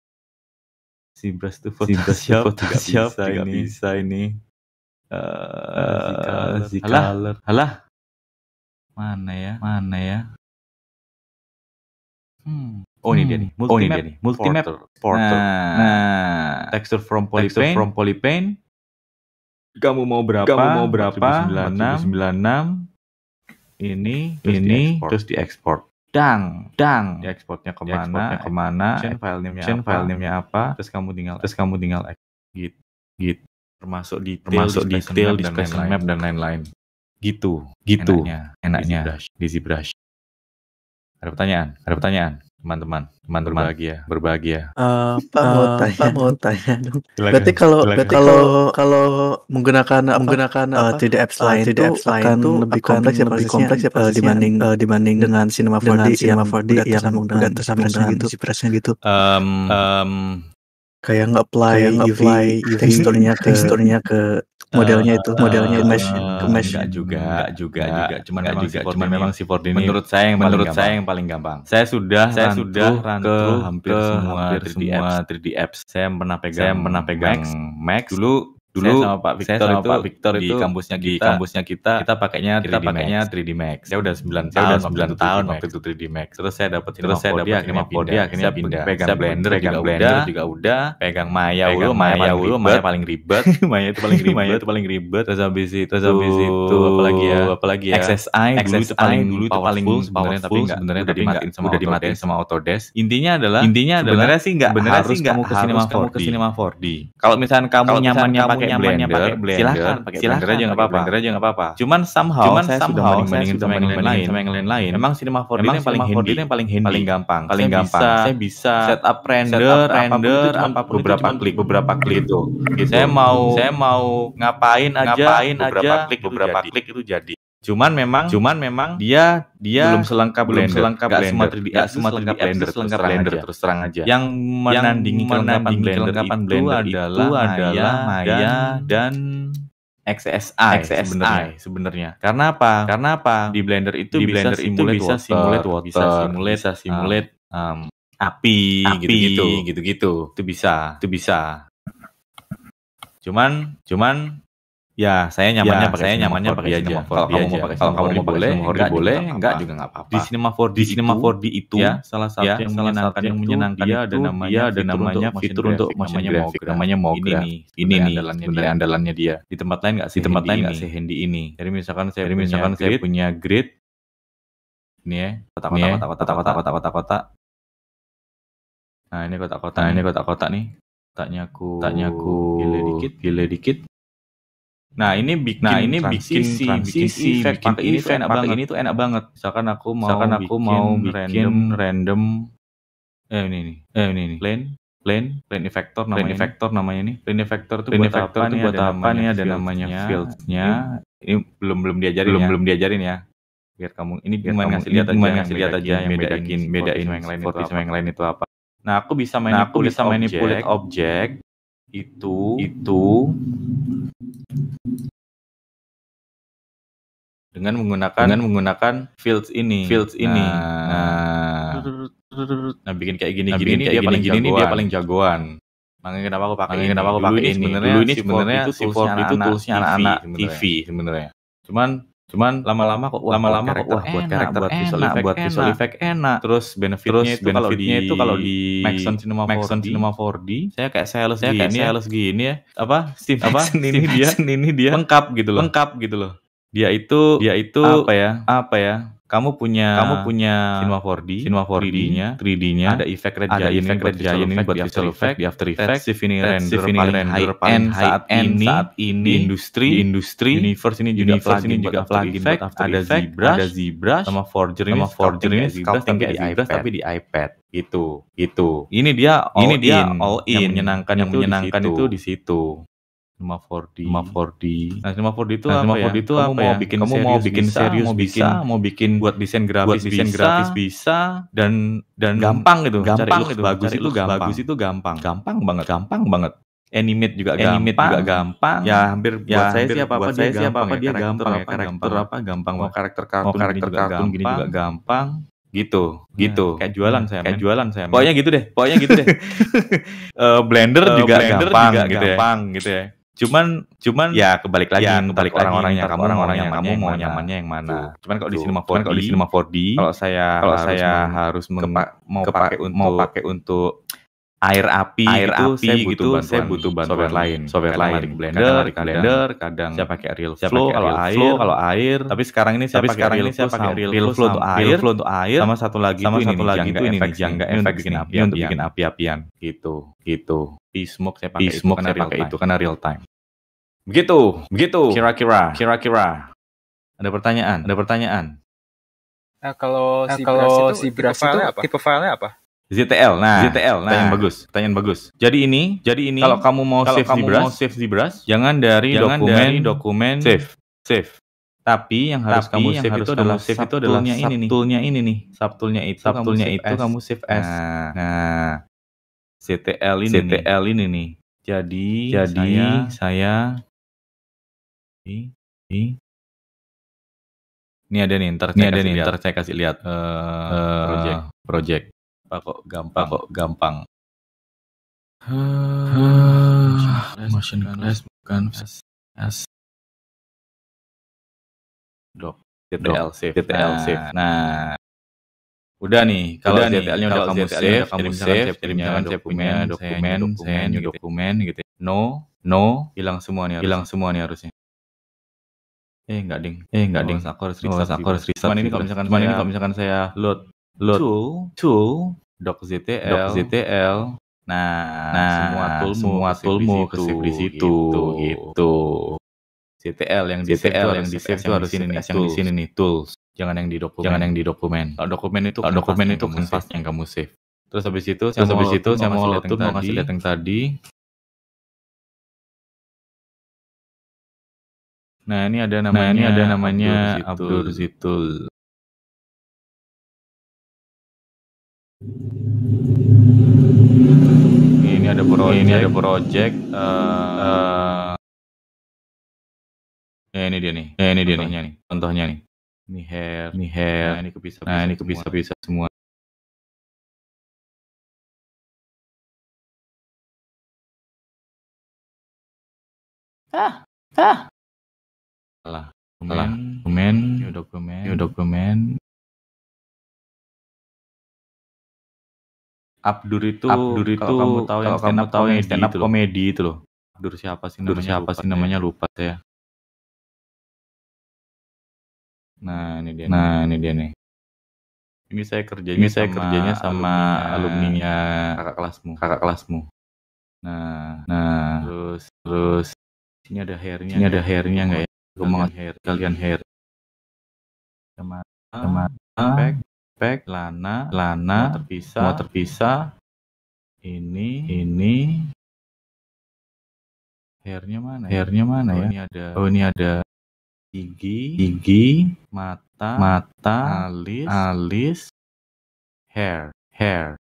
si brush to Photoshop, Photoshop tidak bisa, bisa ini. Uh, si color. Halah. Mana ya? Mana ya? Hmm. Oh ini dia nih. Multi oh ini dia nih. Multimap porter. Nah, nah, texture from polypaint. Texture from polypaint. Kamu mau berapa? Kamu mau berapa? 4096. Ini, terus ini, di terus diekspor dang dang. Ya ekspornya ke mana ekspornya ke mana chain file name chain file name apa terus kamu tinggal terus kamu tinggal git git. Termasuk detail termasuk detail discussion map dan lain-lain. gitu gitu. Enaknya, enaknya. Di ZBrush ada pertanyaan? Ada pertanyaan teman-teman teman berbahagia. Berbahagia. Uh, Pak uh, mau tanya Pak mau tanya. dong berarti kalau berarti kalau kalau menggunakan apa, menggunakan uh, 3D apps lain 3D apps lain akan itu lebih kompleks ya lebih kompleks ya uh, dibanding uh, dibanding dengan Cinema 4D dengan Cinema 4D yang tersambung dengan tersambung dengan gitu. si gitu. Um, um, kayak nge-apply nge-apply teksturnya ke teksturnya ke modelnya itu uh, modelnya uh, mesh ke mesh. enggak juga enggak juga enggak juga cuman enggak juga cuman memang si Ford ini menurut saya yang menurut saya yang paling gampang. Saya sudah saya sudah ke hampir semua hampir 3D apps. 3D apps. Saya pernah pegang saya pernah pegang Max. Dulu dulu saya sama Pak Victor sama itu Pak Victor di itu kampusnya kita, di kampusnya kita kita pakainya kita pakainya 3D Max. Saya udah 9 saya udah 9 tahun waktu itu 3D Max. Terus saya dapat terus saya dapat Cinema 4D akhirnya pindah. Pegang Blender pegang Blender juga udah, pegang Maya dulu, Maya dulu, Maya paling ribet. Maya itu paling ribet, Maya itu paling ribet. Terus habis itu terus habis itu apalagi ya, apalagi ya. XSI dulu itu paling dulu itu paling sebenarnya tapi enggak sebenarnya tapi dimatiin sama udah dimatiin sama Autodesk. Intinya adalah intinya adalah sebenarnya sih enggak harus kamu ke Cinema 4D. Kalau misalnya kamu nyamannya pakai nyamannya pakai blender, silahkan pakai blender aja nggak apa-apa. Blender aja nggak apa-apa. Cuman somehow Cuman saya somehow sudah bandingin sama yang lain sama yang lain-lain. Memang Cinema 4D ini paling handy, yang paling handy, paling gampang, paling gampang. Saya bisa setup render, render apa beberapa klik, beberapa klik itu. Saya mau saya mau ngapain aja, ngapain aja beberapa klik itu jadi. Cuman memang cuman memang dia dia belum selengkap belum blender, selengkap gak blender, semua 3D gak semua 3D blender, selengkap blender aja. terus terang aja. Yang menandingi kelengkapan blender, kelengkapan blender itu adalah adalah Maya dan XSI, XSI sebenarnya. Karena apa? Karena apa? Di Blender itu di Blender itu bisa simulate water, bisa simulate, bisa simulate um, api, gitu-gitu, gitu-gitu. Itu bisa, itu bisa. Cuman, cuman Ya, saya nyamannya ya, pakai saya nyamannya pakai aja. Kalau kamu mau pakai kalau kamu mau boleh, enggak boleh, enggak juga enggak apa-apa. Di Cinema 4D di Cinema 4D itu ya, salah satu ya, yang menyenangkan yang menyenangkan dia ada namanya ada namanya fitur untuk namanya graphic, namanya Mogra. Ini nih, ini nih sebenarnya andalannya dia. Di tempat lain enggak sih, di tempat lain enggak sih handy ini. Jadi misalkan saya misalkan saya punya grid ini ya, kotak-kotak kotak-kotak kotak-kotak kotak-kotak. Nah, ini kotak-kotak, nah, ini kotak-kotak nih. Kotaknya aku, kotaknya aku gile dikit, gile dikit Nah ini bikin nah ini bikin si bikin si efek bikin ini tuh enak banget. Ini tuh enak banget. Misalkan aku mau Misalkan aku bikin mau bikin random random eh ini nih. Eh ini nih. Plane plane plane effector namanya. Plane effector namanya nih. Plane effector tuh plane buat effector apa nih? Buat apa nih? Ada namanya field-nya. Ini belum belum diajarin belum ya. belum diajarin ya. Biar kamu ini biar kamu ngasih lihat aja ngasih lihat aja yang bedain bedain yang lain itu apa. Nah, aku bisa main nah, aku bisa manipulate objek itu itu dengan menggunakan dengan menggunakan fields ini. Fields ini. Nah, nah, bikin kayak gini nah, gini kayak dia gini, paling gini jagoan. dia paling jagoan. makanya kenapa aku pakai ini? kenapa aku pakai ini sebenarnya dulu ini sebenarnya itu itu toolsnya anak-anak TV sebenarnya. Cuman Cuman lama-lama kok lama-lama kok wah buat karakter buat visual effect buat visual effect enak. Terus benefitnya itu kalau di itu kalau di Maxon Cinema 4D, Cinema 4D, saya kayak sales saya kayak ya. sales gini ya. Apa? Steve apa? Ini dia ini dia lengkap gitu loh. Lengkap gitu loh. Dia itu dia itu apa ya? Apa ya? Kamu punya kamu punya Cinema 4D, Cinema 4D-nya, 3D-nya, ada efek red ada giant efek red giant ini buat visual effect, di After Effects, ini render paling render paling saat ini saat ini di industri di industri universe ini juga universe ini juga plugin buat After ada ZBrush, ada ZBrush sama Forger ini sama Forger ini sculpting tapi di iPad. tapi di iPad. Gitu gitu. Ini dia all ini dia all in. yang menyenangkan yang menyenangkan itu di situ. Cinema 4D. Cinema 4D. Nah, Cinema 4D itu nah, apa 4D ya? itu kamu apa mau ya? bikin kamu serius, mau bikin bisa, serius mau bikin bisa, mau bikin buat desain grafis buat desain bisa, grafis bisa dan dan gampang gitu. Gampang cari itu bagus itu gampang. Bagus itu gampang. Gampang banget, gampang banget. Animate juga Animate gampang. juga gampang. Ya hampir ya, buat saya sih apa-apa dia gampang, apa dia gampang ya. Karakter apa gampang. Mau karakter kartun karakter kartun gini juga gampang gitu nah, gitu kayak jualan saya kayak jualan saya pokoknya gitu deh pokoknya gitu deh uh, blender uh, juga blender gampang juga gitu gampang ya. gitu ya Cuman cuman ya kebalik lagi ya, kebalik orang-orang yang kamu orang yang kamu mau nyamannya yang mana. Cuman kalau di Cinema 4D, kalau di Cinema 4D, kalau saya kalau saya harus mau pakai mau pakai untuk air api air itu api saya butuh gitu, bantuan, saya butuh bantuan software lain. software lain. di blender kadang, blender kadang saya pakai real flow kalau air. kalau air. Tapi sekarang ini saya pakai sekarang ini saya pakai real flow untuk air. flow untuk air sama satu lagi sama satu lagi itu ini jangga efek bikin api untuk bikin api-apian. Gitu gitu. Smoke saya pakai smoke saya pakai itu karena real time. Begitu begitu. Kira-kira. Kira-kira. Ada pertanyaan? Ada pertanyaan? Nah, kalau si kalau si itu tipe filenya apa ZTL. Nah, ZTL. Nah, pertanyaan bagus. Pertanyaan bagus. Jadi ini, jadi ini kalau kamu mau kalau save kamu ZBrush, mau save ZBrush, jangan dari jangan dokumen dari dokumen save. Save. Tapi yang harus Tapi kamu yang save harus itu adalah save itu adalah ini nih. Subtoolnya ini nih. Subtoolnya itu Subtoolnya itu kamu save as. Nah, nah. ZTL ini ZTL ini nih. Jadi jadi saya, saya ini, ini ini ada nih, ntar ini ada nih, ntar saya kasih lihat uh, uh, project project kok gampang kok gampang? Motion class bukan. As dok TTL save TTL save nah. udah nih kalau TTL-nya udah kamu save kamu save kirimkan dokumen dokumen dokumen dokumen gitu. No no hilang semua nih hilang semua nih harusnya. Eh enggak ding. Eh enggak ding. aku harus restart aku harus restart cuman ini kalau misalkan cuman ini kalau misalkan saya load load tool tool doc ZTL doc ZTL nah, nah semua tool semua toolmu ke di situ gitu, gitu. ZTL yang di ZTL yang di save itu harus ini nih yang di sini nih tools. Jangan yang di dokumen. Jangan yang di dokumen. Kalau dokumen itu kalau dokumen itu kanvas yang kamu save. Terus habis itu terus habis itu saya mau lihat mau kasih lihat yang tadi. Nah, ini ada namanya, nah, ini ada namanya Abdur Zitul. Ini ada project. Ini ada project. Uh, uh, ya ini dia nih. Ya ini dia nih. nih. Contohnya nih. Ini hair. Ini hair. Nah ini kepisah. Nah ini kepisah-pisah semua. Ah, ah. Salah. Dokumen, dokumen, new dokumen, new dokumen, Abdur itu Abdur itu kalau kamu tahu yang kamu tahu yang stand up komedi itu loh. Abdur siapa sih Abdur siapa sih namanya lupa saya. Nah, ini dia. Nah, ini dia nih. Ini saya kerjanya ini saya kerjanya sama alumninya kakak kelasmu, kakak kelasmu. Nah, nah, terus terus ini ada hairnya. Ini ada hairnya enggak ya? Ngomong hair, kalian hair. Sama sama back pack, lana, lana, terpisah, semua terpisah. Ini, ini, hairnya mana? Ya? Hairnya mana oh, ya? Ini ada, oh ini ada. Gigi, gigi, mata, mata, alis, alis, hair, hair.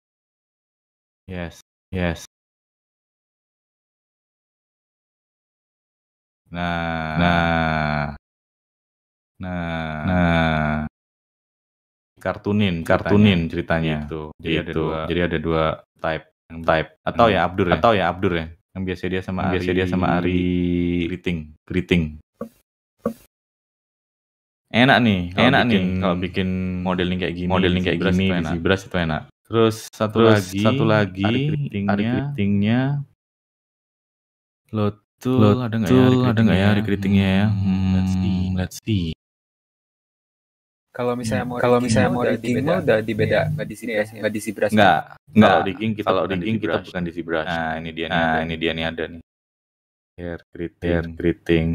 Yes, yes. Nah, nah, nah, nah kartunin kartunin ceritanya. Itu jadi ada dua jadi ada dua type. Yang type. Atau ya Abdur ya? atau ya Abdur ya. Yang biasa dia sama biasa dia sama Ari. Greeting greeting enak nih enak bikin, nih. kalau bikin modeling kayak gini modeling kayak gini di Zibras itu enak. Terus satu terus lagi satu lagi Ari greetingnya, Ari load Betul, ada nggak ya ada nggak ya? Recruitingnya ya? Hmm, let's see. Let's see. Kalau misalnya mau kalau misalnya mau rigging mah udah di beda nggak di sini ya nggak di Zebras. Enggak, enggak. Kalau rigging kita kalau rigging kita bukan di Zebras. Nah, ini dia nih. Nah, ini dia nih ada nih. Hair greeting, hair greeting.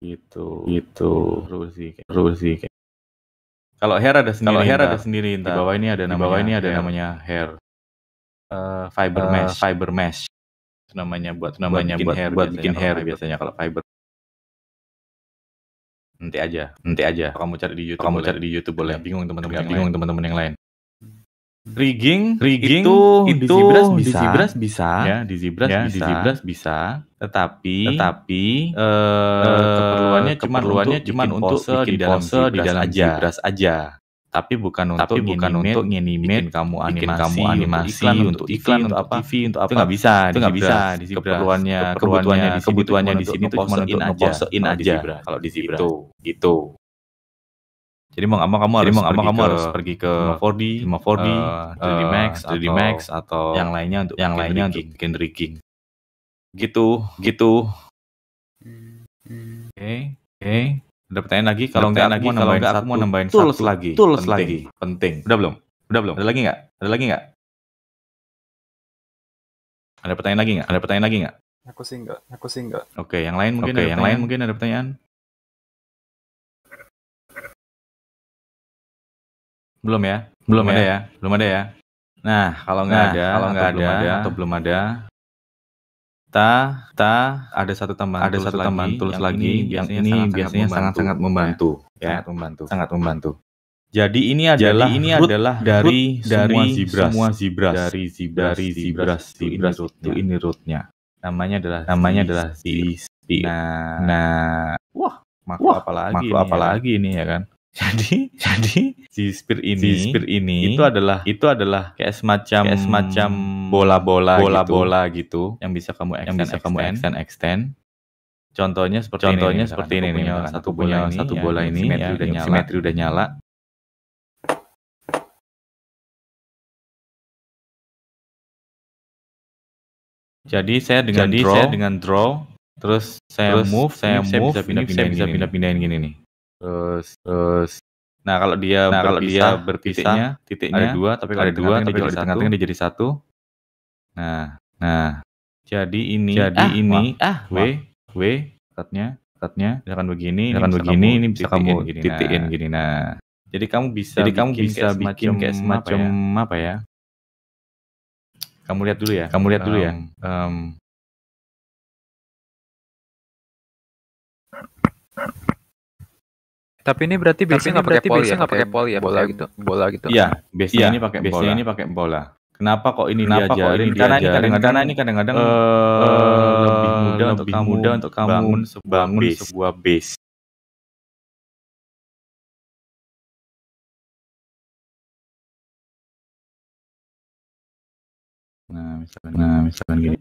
Gitu, gitu. Terus sih, terus sih. Kalau hair ada sendiri. Kalau hair ada sendiri. Di bawah ini ada namanya. Bawah ini ada namanya hair. Uh, fiber mesh, fiber mesh. Namanya buat namanya buat hair, buat bikin hair biasanya kalau fiber nanti aja nanti aja. Kamu cari di YouTube kamu cari di YouTube boleh. Bingung teman-teman yang bingung teman-teman yang lain. Rigging rigging itu itu di Zebras bisa, di Zebras bisa. Ya di Zebras ya, bisa. Di bisa. Tetapi tetapi eh keperluannya cuma keperluannya cuma untuk bikin di dalam pose di dalam Zebras aja tapi bukan untuk tapi bukan untuk nginimate kamu animasi, kamu animasi iklan untuk iklan untuk apa? TV untuk apa? itu nggak bisa itu nggak bisa di keperluannya kebutuhannya di kebutuhannya di sini tuh cuma untuk ngeposein aja. kalau di Zebra. Itu itu jadi mau nggak mau kamu harus mau mau kamu harus pergi ke 4D 4D 3D Max 3D Max atau yang lainnya untuk yang lainnya untuk bikin rigging gitu gitu. Oke oke ada pertanyaan lagi? Kalau enggak lagi, kalau enggak aku mau nambahin tools satu lagi. Tools penting. lagi. Penting. Udah belum? Udah belum? Ada lagi enggak? Ada lagi enggak? Ada pertanyaan lagi enggak? Ada pertanyaan lagi enggak? Aku sih enggak. Aku sih enggak. Oke, yang lain mungkin Oke, yang lain mungkin ada pertanyaan? Belum ya? Belum, belum ada ya? ya? Belum ada ya? Nah, kalau nggak nah, ada, kalau nggak ada, ada, atau belum ada, ta ta ada satu tambahan ada satu tambahan tools lagi yang ini biasanya sangat-sangat membantu ya sangat membantu. Sangat membantu. Jadi ini adalah Jadi ini adalah dari dari zebras. semua zebras dari zebras dari zebras. zebras itu ini rootnya. namanya adalah namanya adalah zebras nah. Nah. Wah makhluk apa lagi makhluk apa lagi ini ya kan jadi jadi si spear ini si spear ini itu adalah itu adalah kayak semacam kayak semacam bola-bola bola-bola gitu, gitu yang bisa kamu extend, yang bisa extend, kamu extend. extend contohnya seperti contohnya ini, seperti ini punya satu punya bola satu bola ini simetri ya, udah nyala. simetri udah nyala. Jadi saya dengan jadi draw, saya dengan draw terus saya terus move saya move saya bisa pindah-pindah bisa pindah-pindahin gini nih Terus terus. Nah kalau dia nah kalau dia berpisah titiknya ada dua tapi kalau ada dua tapi kalau di tengah-tengah dia jadi satu. Nah, nah. Jadi ini jadi ah, ini ah W W katanya katanya akan begini akan begini ini bisa kamu titikin nah. gini nah. Jadi kamu bisa jadi kamu bisa bikin kayak semacam apa ya? kamu lihat dulu ya. Kamu lihat dulu ya. Um, Tapi ini berarti biasanya nggak pakai poli ya, nggak pakai poli ya, bola gitu, bola gitu. Iya, biasanya iya, ini pakai biasanya ini pakai bola. Kenapa kok ini Kenapa diajarin? Kok ini karena ini kadang-kadang ini kadang-kadang uh, lebih mudah lebih untuk kamu mudah untuk kamu bangun sebuah bangun base. sebuah base. Nah, misalkan, nah, misalkan gini.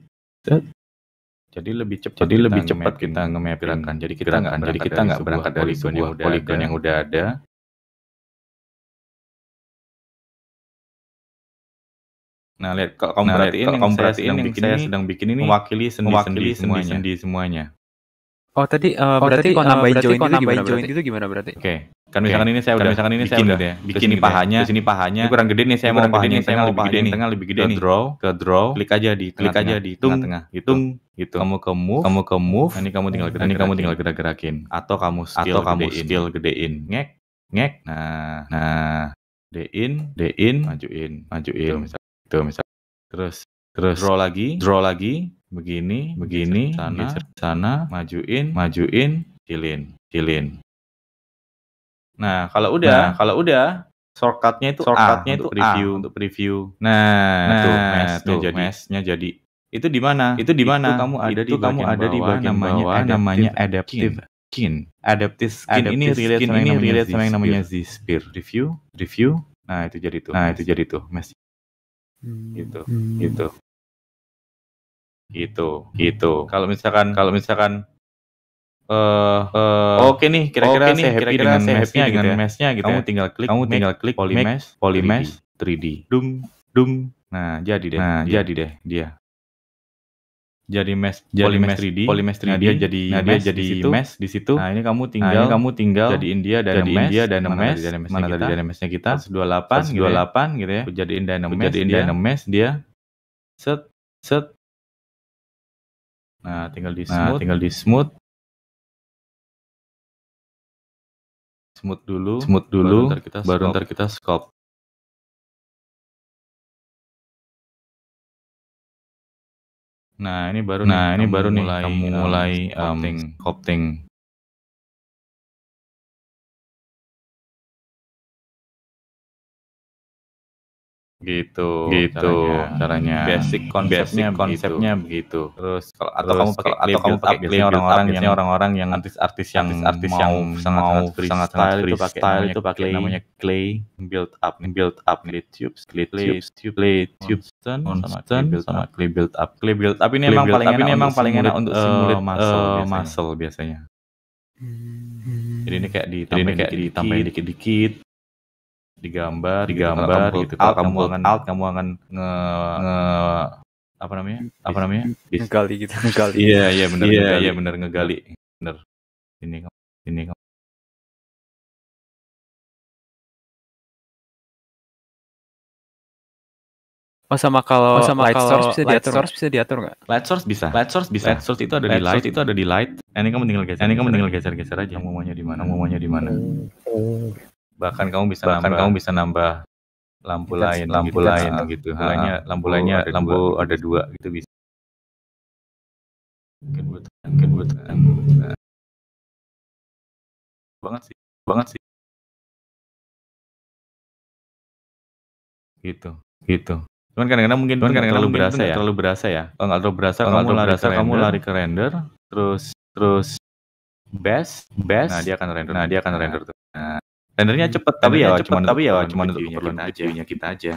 Jadi lebih cepat. Jadi lebih cepat kita nge-mapping. Jadi kita nggak jadi kita nggak berangkat dari sebuah poligon yang udah ada. Nah, lihat kalau kamu nah, perhatiin yang kamu perhatiin yang bikin saya sedang bikin ini mewakili sendi-sendi semuanya. Sendi semuanya. Oh tadi uh, oh, berarti kalau nambahin join, itu gimana, join itu gimana berarti? Oke. Okay. Kan misalkan ini saya udah misalkan ini saya udah bikin ini pahanya, sini pahanya. Ini kurang gede nih saya mau pahanya, saya mau lebih gede nih, tengah lebih gede nih. Draw, ke draw, klik aja di klik aja di tengah-tengah gitu. Gitu. Kamu ke move, kamu ke move, ini kamu tinggal gerak, ini kamu tinggal gerak-gerakin atau kamu skill atau kamu skill gedein. Ngek, ngek. Nah, nah, dein, dein, majuin, majuin. Itu misal. Terus terus draw lagi, draw lagi, begini, begini, sana, sana, majuin, majuin, cilin, cilin. Nah, kalau udah, nah, kalau udah shortcutnya itu shortcutnya itu review untuk review. Nah, nah itu mesnya jadi mesnya jadi. Itu di mana? Itu di mana? Kamu ada itu di kamu ada di bagian namanya bawah, namanya adaptive skin. Adaptive skin adaptive ini relate sama ini relate sama yang namanya Z-Spear. Review, review. Nah, itu jadi tuh. Nah, itu jadi tuh mes. Hmm. Gitu, hmm. gitu. Gitu, gitu. Kalau misalkan kalau misalkan uh, uh, oke okay nih kira-kira okay happy kira-kira dengan mesnya gitu ya. mesnya gitu kamu ya. tinggal klik kamu tinggal klik polymesh polymesh 3D. 3D dung dung nah jadi deh nah dia. jadi deh dia. Jadi mesh jadi mesh 3D polymesh 3D nah, dia jadi nah, dia jadi di mesh di situ. Nah ini kamu tinggal nah, ini kamu tinggal jadiin dia dynamic dia dynamic mana tadi dynamicnya kita? 28 gitu 28 gitu ya. Jadiin dynamic jadiin dynamic dia. Set set nah tinggal di smooth. nah, tinggal di smooth. Smooth dulu. Smooth dulu baru ntar kita baru ntar kita scope Nah, ini baru nah, nih, ini baru nih mulai, kamu mulai um, copting. Gitu, gitu caranya. caranya. Basic konsepnya, Basic konsepnya begitu. Terus kalau atau kamu pakai atau kamu pakai orang-orang yang orang-orang yang artis-artis yang artis yang sangat mau sangat sangat itu pakai style itu pakai namanya clay build up build up. Clay tubes clay tubes clay tubes. sama clay build sama clay build up. Clay build up. Ini emang paling ini emang paling enak untuk simulate muscle muscle biasanya. Jadi ini kayak ditambahin kayak ditambahin dikit-dikit digambar digambar gitu kalau kamu akan alt kamu akan nge, nge apa namanya apa namanya ngegali gitu ngegali iya iya benar iya iya benar ngegali benar ini ini Oh sama kalau oh, sama light kalau source bisa light diatur source bisa diatur nggak? Light source bisa. Light source bisa. Light source itu ada light di light. itu ada di light. Ini kamu tinggal geser. Ini kamu tinggal geser-geser aja. Kamu maunya di mana? Kamu maunya di mana? Oh bahkan kamu bisa bahkan nambah, kamu bisa nambah lampu lain lampu gitu, lain gitu, gitu. lainnya lampu oh, lainnya ada lampu dua. ada dua gitu. bisa mungkin buat mungkin buat nah. banget sih banget sih. Gitu gitu. Cuman kadang-kadang mungkin cuman kadang-kadang terlalu berasa ya. terlalu berasa ya. Kalau nggak terlalu berasa kalau kamu lari berasa kamu lari ke render terus terus best best nah dia akan render nah dia akan render tuh. Nah Rendernya cepet tapi ya cepet tapi ya cuma untuk keperluan aja. kita aja.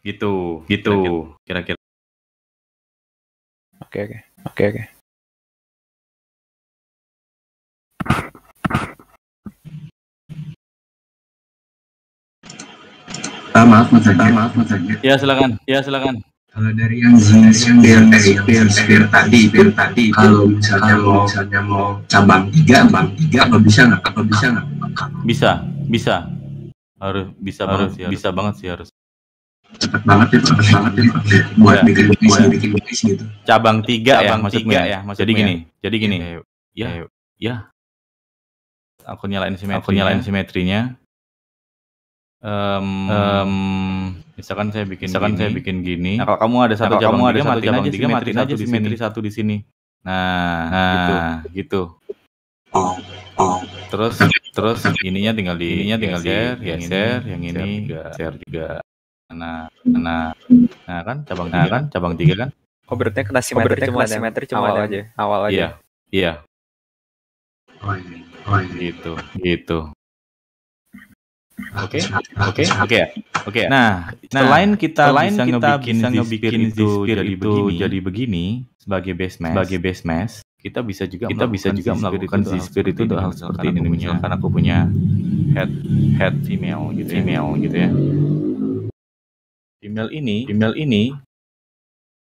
Gitu, gitu kira-kira. Oke oke oke oke. Ah, maaf, Mas Maaf, Mas Ya, silakan. Ya, silakan. Kalau dari yang spear dari spear spear tadi spear tadi kalau misalnya mau misalnya mau cabang tiga cabang tiga apa bisa nggak? Apa bisa nggak? Bisa bisa. Harus bisa harus banget sih bisa banget sih harus. Cepat banget ya cepat banget ya buat ya. bikin buat bikin gitu. Cabang tiga ya, cabang ya maksudnya ya maksudnya. jadi gini jadi gini. ya. ya. aku nyalain simetri aku nyalain simetrinya um, um, misalkan saya bikin misalkan gini, saya bikin gini. Nah, kalau kamu ada satu nah, kamu ada satu cabang tiga, mati aja simetri satu di sini. Nah, nah gitu. gitu. Terus terus ininya tinggal di ininya tinggal di geser, yang ini geser juga. Nah, nah, nah kan cabang tiga kan cabang tiga kan. Oh berarti kena simetri oh, cuma simetri cuma awal aja. Awal aja. Iya. Iya. Oh, iya. Oh, iya. Gitu, gitu. Oke, oke, oke ya, oke. Nah, nah, selain kita selain bisa kita ngebikin, bisa ngebikin itu jadi begini, jadi begini sebagai base mass, sebagai base mass, kita bisa juga kita bisa juga melakukan Z-sphere itu untuk hal seperti ini misalkan aku punya head head female gitu, ya. female gitu ya. Female ini, female ini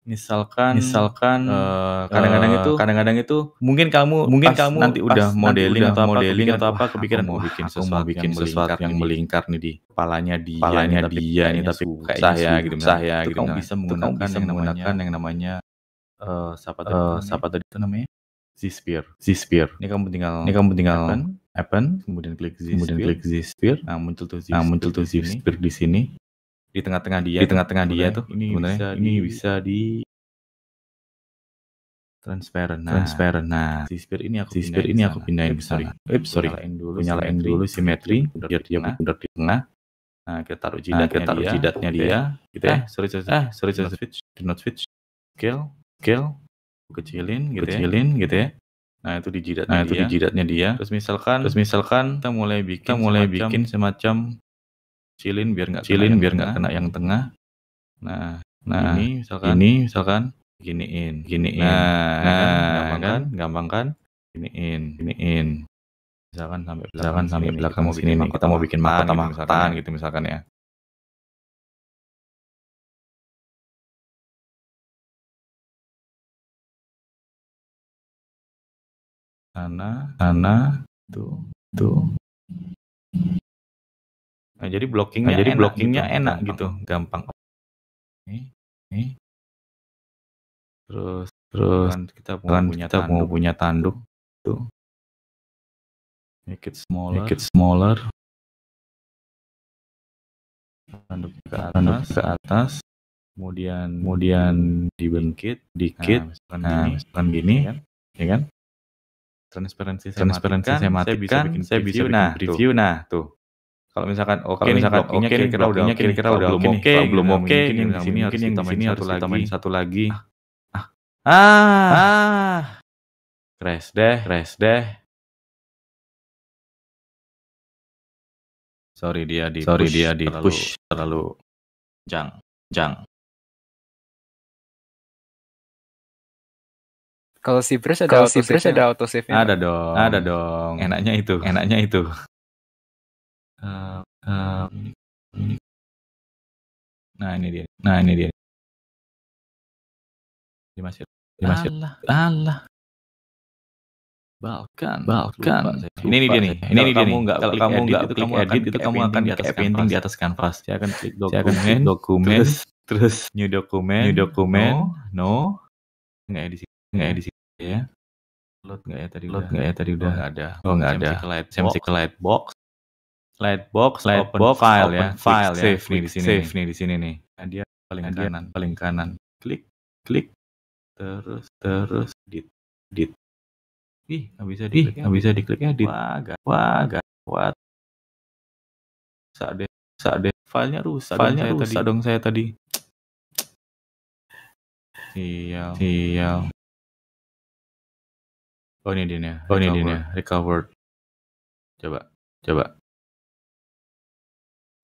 Misalkan misalkan uh, kadang-kadang uh, itu kadang-kadang itu mungkin kamu mungkin kamu nanti udah modeling nanti udah atau modeling atau apa kepikiran mau bikin sesuatu mau bikin yang sesuatu yang melingkar nih di kepalanya dia kepalanya nih, dia nih tapi saya gitu saya gitu kamu bisa menggunakan bisa yang menggunakan yang namanya uh, siapa tadi siapa tadi? Itu namanya? Z-sphere. Z-sphere. Ini kamu tinggal ini kamu tinggal open, kemudian klik Z kemudian klik Z-sphere. Nah muncul tuh Z nah muncul tuh Z-sphere di sini di tengah-tengah dia di tengah-tengah dia tuh ini bisa ini bisa di transparent nah, transparent nah si spear ini aku si spear ini aku pindahin sorry. eh sorry. nyalain dulu nyalain dulu simetri biar dia benar di tengah. nah kita taruh jidatnya kita taruh jidatnya dia. Gitu ya. Sorry sorry eh sorry sorry switch. Do not switch. Scale scale kecilin gitu ya. Kecilin gitu ya. Nah itu di jidatnya nah, itu di jidatnya dia. Terus misalkan terus misalkan kita mulai bikin kita mulai bikin semacam cilin biar nggak cilin biar nggak kena yang tengah. Nah, nah ini misalkan ini misalkan giniin, giniin. Nah, nah gampang kan? Gampang kan? Giniin, giniin. Misalkan sampai belakang misalkan sampai belakang sini, sini kita mau bikin mahkota gitu mahkotaan ya. gitu misalkan ya. Sana, sana, tuh, tuh, Nah, jadi blockingnya nah, jadi enak blockingnya gitu, enak gampang. gitu, gampang. Nih, nih. Terus, terus kan kita mau kan punya kita tanduk. mau punya tanduk tuh. Make it smaller, make it smaller. Tanduk ke atas, tanduk ke atas. Kemudian, kemudian dibengkit dikit. Nah, misalkan nah, gini, misalkan gini, ya kan? Ya kan? Transparansi saya transparansi saya matikan, saya bisa bikin saya bisa bikin nah, preview. Nah, tuh. Kalau misalkan oke okay, misalkan oke okay, kira-kira udah kira-kira udah belum oke, belum oke, yang di sini harus ditambahin satu lagi, satu lagi. Ah. Ah. ah. Crash deh, crash deh. Sorry dia di Sorry dia di push terlalu jang, jang. Kalau si Bruce ada Kalau si Bruce ada auto save Ada dong. Ada dong. Enaknya itu. Enaknya itu. Uh, uh, ini. Nah ini dia. Nah ini dia. Dimasir. Dimasir. Allah. Allah. Balkan, Balkan. Ini dia nih. Ini nih dia nih. Nggak, kalau kamu nggak itu kamu edit itu kamu akan di atas painting di atas kanvas. Saya akan klik dokumen, dokumen, terus new dokumen, new dokumen, no, nggak edisi, nggak edisi ya. Load nggak ya tadi Load nggak ya tadi udah? nggak ada. Oh nggak ada. Light box. Light box. Light box. Light box. File ya. File ya. Save nih di sini. Save nih di sini nih. Nah, dia paling kanan. Paling kanan. Klik. Klik. Terus. Terus. Dit. Dit. Ih, nggak bisa diklik. Ih, nggak bisa dikliknya. Dit. Wah, gak. Wah, gak. What? Saat deh. Saat deh. Filenya rusak. Filenya rusak dong saya tadi. Sial. Sial. Oh ini dia nih. Oh ini dia. Recovered. Coba, coba.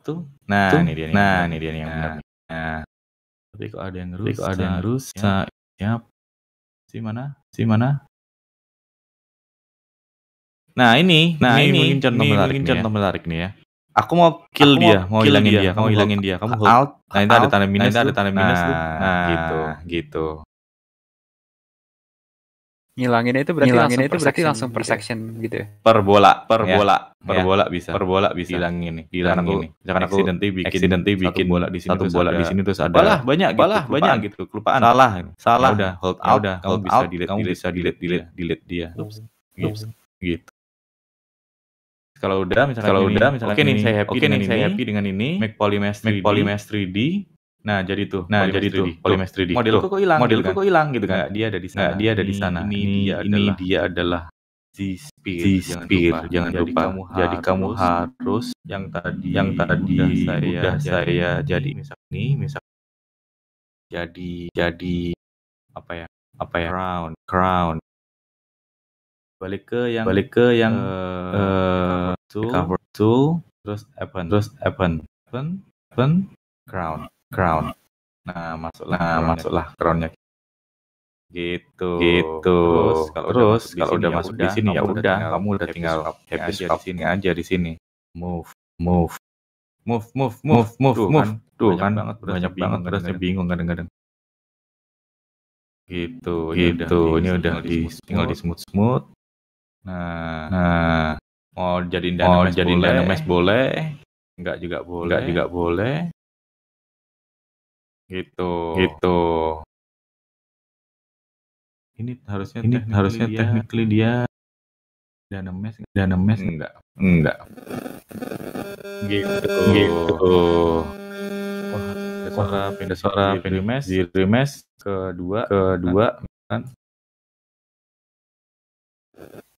Tuh. Nah, Tuh. ini dia nih. Nah, ini dia nih yang benar. Nah. Tapi kok ada yang rusak. Tapi kok ada yang rusak. Ya. Si mana? Si mana? Nah ini, nah ini, ini mungkin contoh ini menarik, mungkin contoh ya. menarik nih ya. Aku mau kill Aku dia, mau, hilangin dia, dia. kamu hilangin dia, kamu hold out. Nah itu ada tanda minus, nah, ada tanda minus nah, tuh. Nah, gitu, gitu. Ngilanginnya itu berarti Ngilanginnya itu berarti langsung per section gitu ya. Per bola, per ya. bola, per ya. bola bisa. Per bola bisa. Hilangin nih, hilang ini. Misalkan aku accidentally bikin accidentally bikin bola di sini satu bola di sini terus ada balah banyak gitu, balah banyak gitu, kelupaan. Salah, salah. Ya udah, hold out, udah, kamu bisa delete, kamu bisa delete, delete, delete dia. Gitu. Gitu. Kalau udah misalkan kalau udah misalkan oke nih saya happy oke nih saya happy dengan ini make polymesh 3D, make polymesh 3D Nah, jadi tuh. Nah, jadi tuh Polymesh 3D. Modelku kok hilang? Modelku gitu kan? kok hilang gitu kan? dia ada di sana. Nah, dia ada di sana. Ini, ini dia ini adalah dia adalah Z-Spear. Z-Spear. Jangan lupa. Jangan lupa. Jadi kamu harus yang tadi yang tadi udah saya udah saya jadi misal ini misal jadi jadi apa ya? Apa ya? Crown, crown. Balik ke yang balik ke yang uh, uh, tool, cover tool, terus open, terus open, open, open, crown crown. Nah, masuklah nah, masuklah crownnya. Gitu. Gitu. Terus kalau terus udah kalau udah ya masuk di sini ya udah, kamu udah tinggal happy swap di sini aja di sini. Move, move. Move, move, move, move, move. Kan, Tuh kan, banget, banyak banget, terusnya bingung kadang-kadang. Gitu, gitu. Ini udah di tinggal di smooth smooth. Nah, nah, mau jadiin Dynamesh boleh, enggak juga boleh, enggak juga boleh. Gitu. Gitu. Ini harusnya ini harusnya dia, technically dia dana mes dana mes. Enggak enggak. Gitu. Gitu. Wah ada suara pindah suara pindah mes di remes. Kedua. Kedua. Kan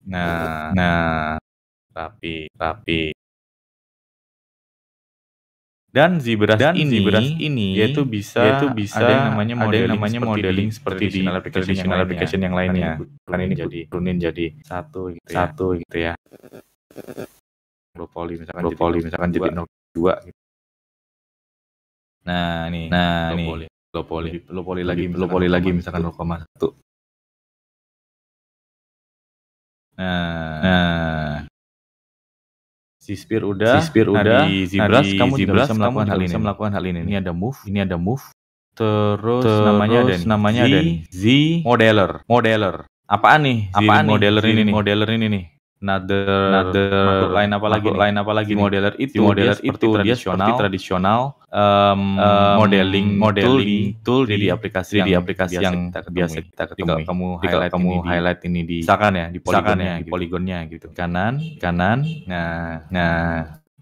nah nah. Rapi rapi dan Zebras dan ini, Zebras ini yaitu bisa yaitu bisa ada yang namanya modeling, yang namanya seperti modeling seperti di application, traditional application yang lainnya. Kan ini jadi turunin jadi satu gitu ya. Satu gitu ya. Low poly misalkan poly misalkan jadi 0,2 gitu. Nah, ini. Nah. Low poly. Low poly lagi, low poly lagi misalkan 0,1. Nah, nah Si Spear udah, si Spear nah, udah, di Zebras, nah, di kamu Zebras, bisa melakukan hal ini. Bisa melakukan hal ini. Ini ada move, ini ada move. Terus, Terus namanya ada nih. namanya Z, ada nih. Z Modeler, Modeler. apaan nih? Apaan modeler ini nih? Modeler ini nih. Another, another lain apa lagi? Lain apa lagi? Modeler itu, modeler itu dia seperti tradisional um, um, modeling modeling tool, tool di, di aplikasi di aplikasi yang biasa kita ketemu. kamu highlight kamu ini highlight ini di misalkan ya di poligonnya, ya, di poligonnya gitu. Kanan, kanan. Nah, nah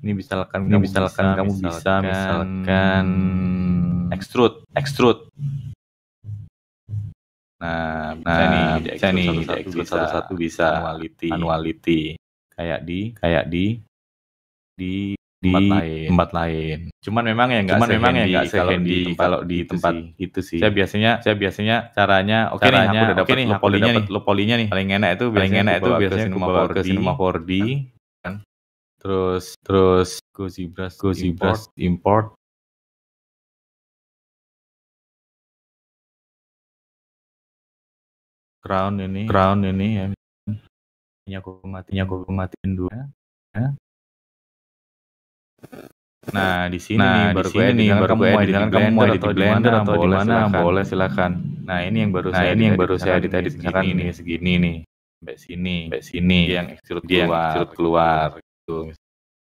ini misalkan ini misalkan kamu bisa misalkan extrude, extrude Nah, nah bisa nih, bisa satu-satu bisa annuality, annuality kayak di kayak di di di tempat lain. tempat lain. Cuman memang ya enggak memang ya enggak kalau di kalau di tempat itu sih. Saya biasanya saya biasanya caranya oke okay nih aku udah dapat nih lo polinya nih. Lo polinya nih. Paling enak itu paling enak itu biasanya aku bawa ke Cinema 4D kan. Terus terus Go Zebras Go Zebras import crown ini crown ini ya ini aku matinya aku matiin dulu ya. Nah, di sini nah, nih baru gue nih baru gue edit kan kamu mau edit di Blender atau di mana boleh silakan. Nah, ini yang baru nah, saya ini yang baru saya edit edit misalkan ini segini nih. Sampai sini, sampai sini yang extrude keluar, yang keluar gitu.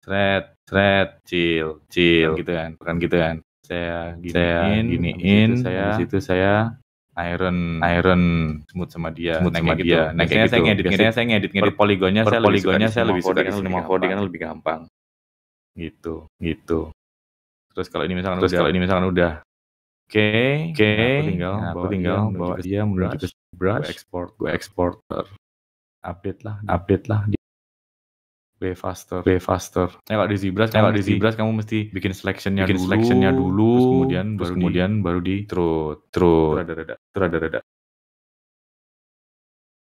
Thread, thread, chill, chill gitu kan. Bukan gitu kan. Saya giniin, saya giniin, saya di situ saya Iron Iron. smooth sama dia smooth sama gitu. dia. Nah gitu. saya ngedit biasanya saya ngedit. ngedit poligonnya saya poligonnya saya lebih suka di Cinema 4D kan lebih gampang. Gitu gitu. Terus kalau ini misalkan terus kalau ini misalkan udah. Oke okay, oke. Okay, nah, aku tinggal nah, aku tinggal. bawa dia menuju ke brush. gue export gue export update lah update lah way faster. Way faster. Kalau di Zebras kalau di Zebras kamu mesti bikin selectionnya bikin dulu, selectionnya dulu terus kemudian terus baru kemudian di, baru di truth truth rada rada rada rada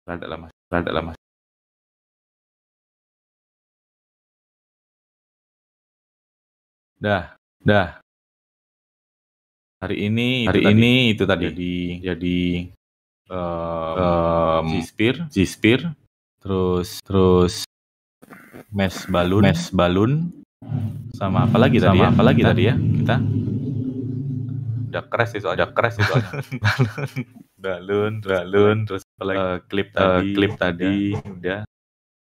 rada lama rada lama dah dah. Hari ini hari itu ini tadi, itu tadi. Jadi jadi um, um, G-Spear. G-Spear. Terus terus Mes balun, mes balun, sama apa lagi tadi ya? Apa lagi tadi ya? Kita udah keras itu, ada keras itu. balun, balun, terus apalagi uh, klip uh, tadi, klip tadi, udah.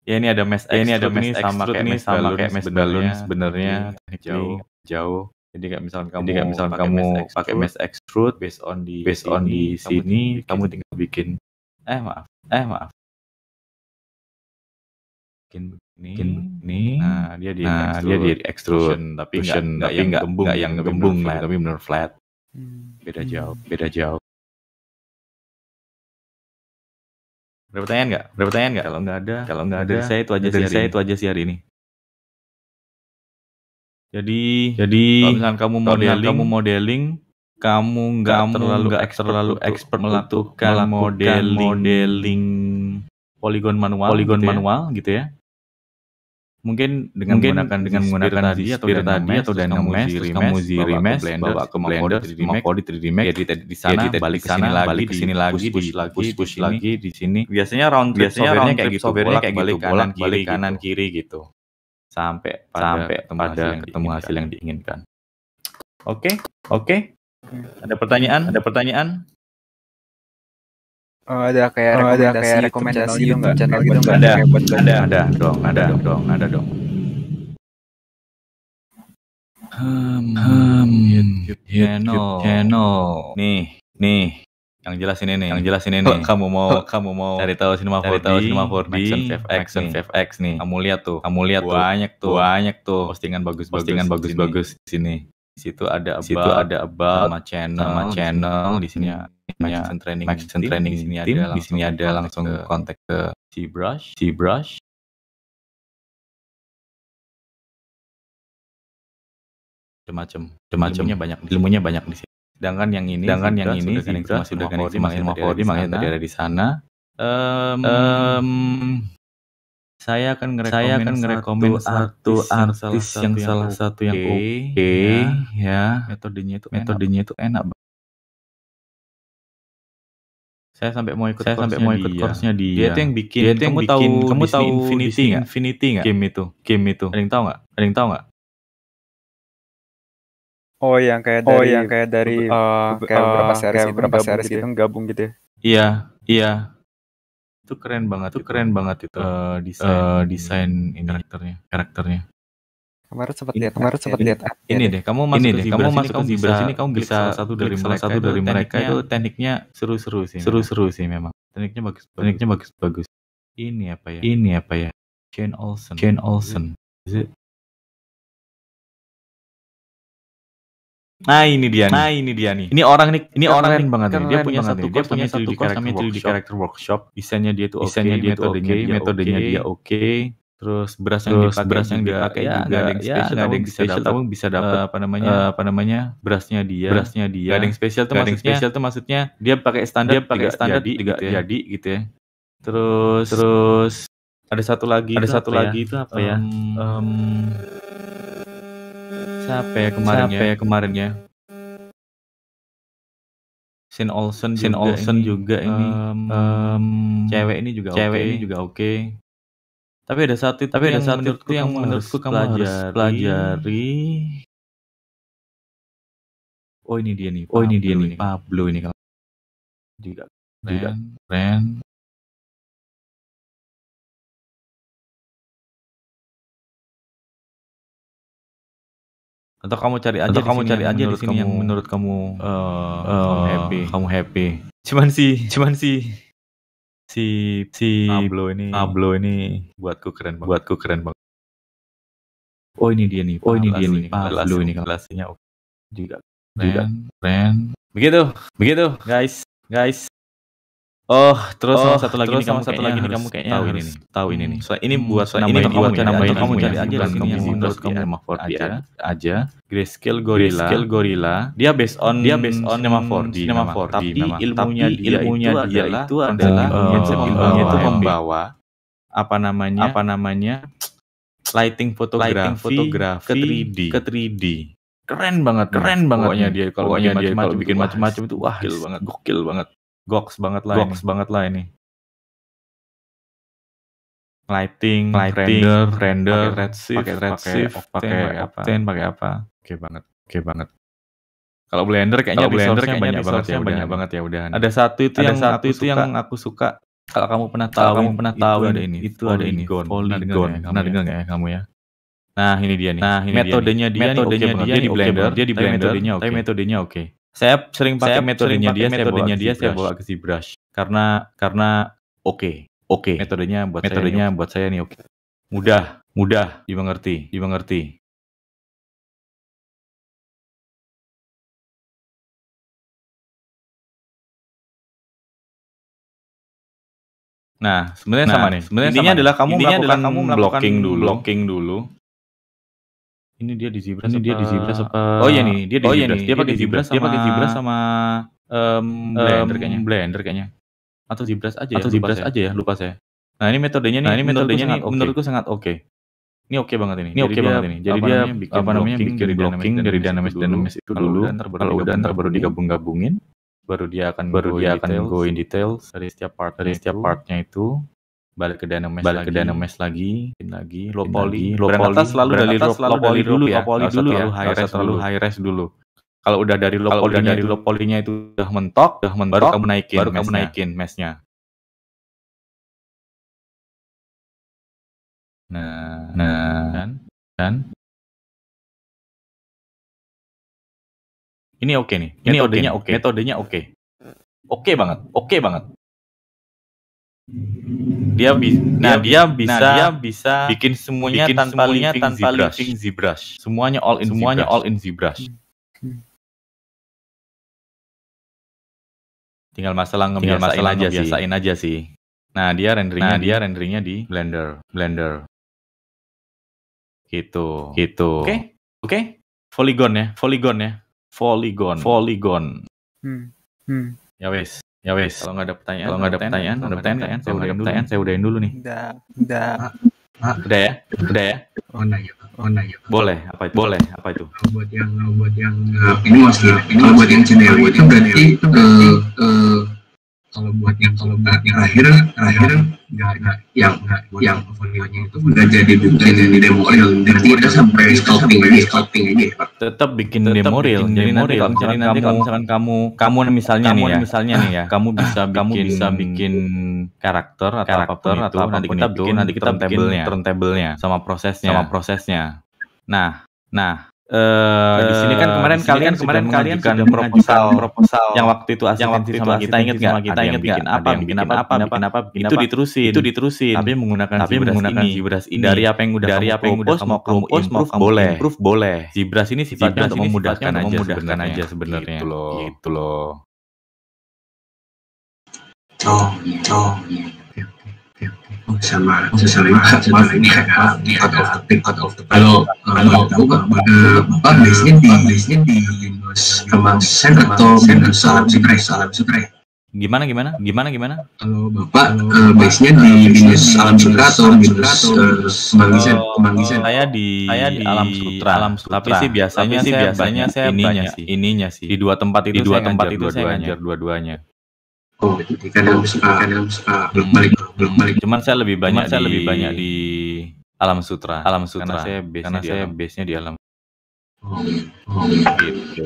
Ya ini ada mes, ya, ini ada mes sama kayak mes sama kayak mes balun sebenarnya jauh, jauh. Jadi kayak misalkan kamu, Jadi kayak misalkan kamu pakai mes extrude based on di based on di sini, kamu tinggal bikin. Eh maaf, eh maaf, bikin ini, nah dia di nah, dia di extrusion tapi nggak nggak yang gembung nggak yang gembung lah tapi benar flat. Hmm. beda jauh beda jauh. Ada pertanyaan nggak? Ada pertanyaan nggak? Kalau nggak ada kalau nggak ada saya itu aja dari saya itu aja sih hari ini. Jadi jadi kalau misalkan kamu modeling kamu modeling kamu nggak terlalu nggak terlalu expert melakukan modeling modeling poligon manual poligon gitu ya. manual gitu ya mungkin dengan mungkin menggunakan dengan menggunakan tadi atau tadi atau Dynamesh terus kamu di remesh bawa ke Blender mau di 3D Max jadi di sana balik ke sini lagi balik ke sini lagi push lagi push lagi di sini. Biasanya round biasanya round kayak gitu softwarenya kayak gitu bolak balik kanan kiri gitu. Sampai sampai pada ketemu hasil yang diinginkan. oke oke. Ada pertanyaan? Ada pertanyaan Oh, ada kayak oh, ada kayak rekomendasi gitu nggak channel gitu nggak ada ada ada dong ada dong ada dong Hmm, hmm, YouTube channel. channel. Nih, nih, yang jelas ini nih, yang jelas ini nih. Kamu mau kamu mau cari tahu Cinema 4D, tahu Cinema 4D, Action FX nih. Kamu lihat tuh, kamu lihat tuh, banyak tuh, banyak tuh postingan bagus, postingan bagus-bagus di sini. Di situ ada about, situ ada about sama channel, sama channel di sini ya Training Max and Training di sini ada di sini ada langsung kontak ke si Brush si Brush macam macam ilmunya banyak ilmunya banyak di sini sedangkan yang ini sedangkan yang ini sudah kan masih mau di makanya tadi ada di sana um, um, saya akan ngerekomen saya akan ngerekomen satu artis yang salah satu yang oke okay, ya. ya metodenya itu metodenya itu enak saya sampai mau ikut saya sampai mau ikut course-nya dia. Dia itu yang bikin. Dia itu yang kamu bikin. Tahu kamu tahu Infinity nggak? Infinity nggak? Game itu. Game itu. Ada yang tahu nggak? Ada yang tahu nggak? Oh, yang kayak oh, dari, oh, yang kayak dari uh, kayak uh, beberapa series, kayak beberapa series gitu, gabung gitu ya? Iya, iya. Itu keren banget, itu keren banget itu uh, desain uh, desain ini karakternya, karakternya. Kemarin sempat lihat, kemarin sempat lihat. Ini deh, kamu masuk ini deh, kamu masuk ke Zebra sini kamu bisa satu dari salah satu dari mereka itu tekniknya seru-seru sih. Seru-seru sih memang. Tekniknya bagus, tekniknya bagus bagus. Ini apa ya? Ini apa ya? Shane Olsen. Shane Olsen. Is it? Nah ini dia nih. Nah ini dia nih. Ini orang nih. Ini keren, orang nih banget nih. Dia punya satu dia punya satu kos namanya 3D character workshop. Desainnya dia tuh oke, okay, dia metodenya dia metodenya dia oke. Okay. Terus beras yang Terus dipakai beras yang dipakai ya, juga ada yang spesial, ya, ada yang spesial, kamu bisa dapat uh, apa namanya uh, apa namanya berasnya dia, berasnya dia. Gak ada yang spesial tuh maksudnya, spesial tuh maksudnya dia pakai standar, dia pakai standar jadi, gitu ya. jadi gitu ya. Terus terus ada satu lagi, ada satu ya? lagi itu apa ya? Um, Siapa ya kemarin Siapa ya kemarinnya? Sin Olsen Sin Olsen ini, juga ini um, um, cewek ini juga cewek okay. ini juga oke. Okay. Tapi ada satu tapi ada satu menurutku yang menurutku kamu pelajari. harus pelajari. Oh ini dia nih. Oh ini dia nih. Pablo ini kalau juga juga Ren atau kamu cari aja atau kamu cari aja di sini yang menurut kamu uh, uh, kamu happy. kamu happy. Cuman si cuman si si si Pablo ini Pablo ini buatku keren banget. Buatku keren banget. Oh ini dia nih oh ini dia nih Pablo ini kelasnya juga juga keren. Begitu begitu guys guys Oh, terus oh, sama satu lagi nih kamu satu lagi nih kamu kayaknya tahu ini nih. Tahu ini nih. So, ini buat so, ini buat nambahin kamu cari aja di sini yang menurut kamu Nema 4 aja aja. Grayscale Gorilla. Grayscale Gorilla. Dia based on dia based on Nema 4D. Nema 4D Tapi ilmunya dia ilmunya dia itu adalah ilmunya itu membawa apa namanya? Apa namanya? lighting fotografi, fotografi ke 3D. Ke 3D. Keren banget, keren banget pokoknya dia kalau dia kalau bikin macam-macam itu wah gokil banget, gokil banget. Goks banget lah Goks ini. banget lah ini. Lighting, lighting, render, render, pakai redshift, pakai redshift, pakai apa? pakai apa? Oke banget, oke banget. Kalau Blender kayaknya Kalau Blender kayaknya banyak banget ya, banyak banget ya udah. Ada satu itu ada yang satu itu yang aku suka. Kalau kamu pernah tahu, kamu pernah tahu ada ini, itu ada ini, Polygon. Pernah dengar nggak ya kamu ya? Nah ini dia nih. Nah ini metodenya dia, metodenya dia, di Blender, dia di Blender, tapi metodenya oke. Saya sering pakai metodenya dia, metodenya dia saya bawa ke ZBrush karena karena oke, okay, oke. Okay. Metodenya buat metodenya saya buat saya nih oke. Okay. Mudah, mudah dimengerti, dimengerti. Nah, sebenarnya nah, sama nih. Sebenarnya intinya adalah kamu intinya adalah kamu blocking dulu, blocking dulu ini dia di Zebra ini dia di Zebra apa? Oh iya nih, dia di oh, iya nih, dia pakai Zebra, dia pakai Zebra sama um, Blender kayaknya. Blender kayaknya. Atau Zebra aja ya, Atau Zebra aja ya, lupa saya. Nah, ini metodenya nih, nah, ini metodenya nih menurutku sangat oke. Okay. Ini oke okay banget ini. Ini oke okay banget ini. Jadi dia bikin apa namanya bikin dari blocking dari dynamics dynamics itu dulu. Kalau udah ntar baru digabung-gabungin baru dia akan baru dia akan go in detail dari setiap part dari setiap partnya itu balik ke Dynamesh balik lagi. ke Dynamesh lagi lagi low poly low poly selalu dari low, poly dulu ya. Low poly dulu ya. high res terlalu high res dulu. Kalau udah dari low poly dari low polynya itu udah mentok udah mentok baru kamu naikin baru kamu naikin meshnya. Nah nah dan dan. Ini oke okay nih. Ini metodenya oke okay. metodenya oke. Okay. oke okay banget oke okay banget dia bisa nah, nah dia bisa nah, dia bisa bikin semuanya bikin tanpa semuanya linking tanpa ZBrush. linking ZBrush. Semuanya all in semuanya ZBrush. all in ZBrush. Tinggal masalah ngebiasain, Tinggal masalah aja ngebiasain sih. aja sih. Nah, dia renderingnya nah, dia renderingnya di Blender, Blender. Gitu. Gitu. Oke. Okay? Oke. Okay? Polygon ya, polygon ya. Polygon, polygon. Hmm. Hmm. Ya wes. Ya wes. Kalau nggak ada pertanyaan, kalau nggak ada pertanyaan, ada pertanyaan, saya udahin dulu. Saya udahin dulu nih. Udah, udah. Udah ya, udah ya. Oh nanya, oh nanya. Boleh, apa itu? Boleh, apa itu? Buat yang, buat yang, ini masih, ini buat yang channel itu berarti, uh, uh, kalau buat yang kalau buat yang terakhir terakhir nggak nggak yang yang portfolionya itu udah jadi bikin demo real nanti kita sampai scoping aja scoping aja tetap bikin demo real jadi nanti kalau misalkan nanti kalau misalkan kamu kamu misalnya nih ya. misalnya nih ya. Kamu bisa kamu bisa bikin karakter atau karakter atau nanti kita bikin nanti kita bikin turntable-nya. Sama prosesnya. Sama prosesnya. Nah nah Uh, di sini kan kemarin di kalian kan kemarin kalian kan proposal proposal yang waktu itu yang waktu itu sama kita ingat nggak? kita ingat bikin apa bikin apa bikin apa bikin itu diterusin. Itu diterusin. Tapi menggunakan tapi menggunakan zebras ini. dari apa yang udah dari apa yang udah mau kamu improve boleh. improve boleh. Zebras ini sifatnya untuk memudahkan aja memudahkan aja sebenarnya. Gitu loh. Gitu loh. Oh oh Oh, sama sama apa di out of the out of the kalau kalau tahu bapak base-nya di base-nya di Windows Sen atau Salam Sutra Salam Sutra Gimana gimana? Gimana gimana? Kalau Bapak uh, base-nya di Alam Sutra atau Windows Kemanggisan? Uh, Kemanggisan. Saya di saya di Alam Sutra. Alam Sutra. Tapi sih biasanya Tapi sih biasanya saya ininya sih. Ininya sih. Di dua tempat itu di dua tempat itu saya ngajar dua-duanya. Oh, jadi kadang suka kadang suka belum balik belum balik. Cuman saya lebih banyak saya lebih banyak di Alam Sutra. Alam Sutra. Karena saya base karena saya base-nya di Alam. Oh, oh gitu, gitu.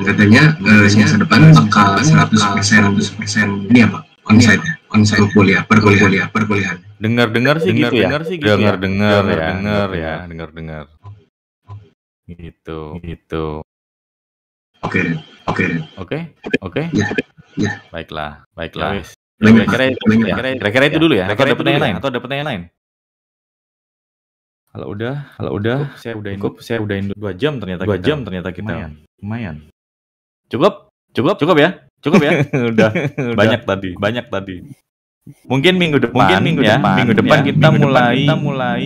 Katanya uh, semester depan bakal 100 persen, 100 persen ini apa? Onsite ya, onsite per kuliah, per kuliah, per kuliah. Dengar-dengar sih dengar, gitu ya. Dengar sih gitu. Dengar-dengar ya, dengar ya, dengar-dengar. Gitu, gitu. Oke, oke, oke, oke. Ya, ya. Baiklah, baiklah. Kira-kira itu, kira-kira itu dulu ya. Atau ada pertanyaan lain? Atau ada pertanyaan lain? Kalau udah, kalau udah, uh, saya udah cukup, saya udah dua jam ternyata dua jam ternyata kita lumayan, lumayan. Cukup, cukup, cukup ya, cukup ya. udah, banyak tadi, banyak tadi. Mungkin minggu depan, mungkin minggu ya, depan, minggu depan ya, kita minggu mulai, kita mulai,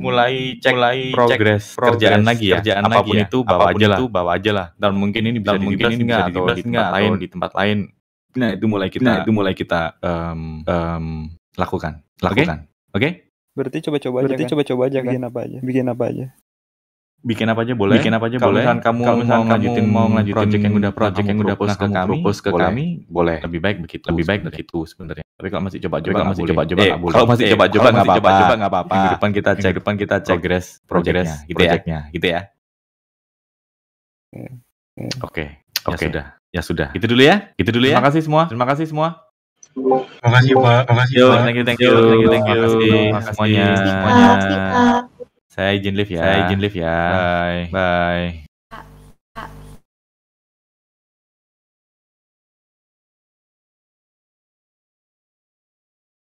mulai cek, mulai progres kerjaan lagi ya. Kerjaan apa pun lagi ya. itu bawa apa pun aja lah, bawa aja lah. Dan mungkin ini bisa Dan mungkin ini bisa atau di tempat lain, di tempat lain. Nah itu mulai kita, nah, itu mulai kita um, um, lakukan, lakukan, oke? Okay? Okay? Berarti coba-coba aja. Berarti kan? coba-coba aja kan? Bikin apa aja? Bikin apa aja? Bikin apa aja boleh. Bikin apa aja kalau boleh. Misalkan kamu kalau misalkan mau lanjutin mau lanjutin project yang udah project yang udah ke kami, propose ke boleh. kami, boleh. Lebih baik begitu. Lebih baik begitu sebenarnya. Tapi kalau masih coba-coba kalau masih coba-coba enggak boleh. Kalau masih coba-coba enggak apa-apa. Coba-coba enggak apa-apa. Minggu depan kita cek depan kita cek progress progress gitu ya. Gitu ya. Oke. Oke. Ya sudah. Ya sudah. Itu dulu ya. Itu dulu ya. Terima kasih semua. Terima kasih semua. Terima kasih Pak. Terima kasih Pak. Thank you, thank you, thank you, thank you. Terima kasih semuanya. Semuanya. Saya izin live ya. Saya izin live ya. Bye. Bye.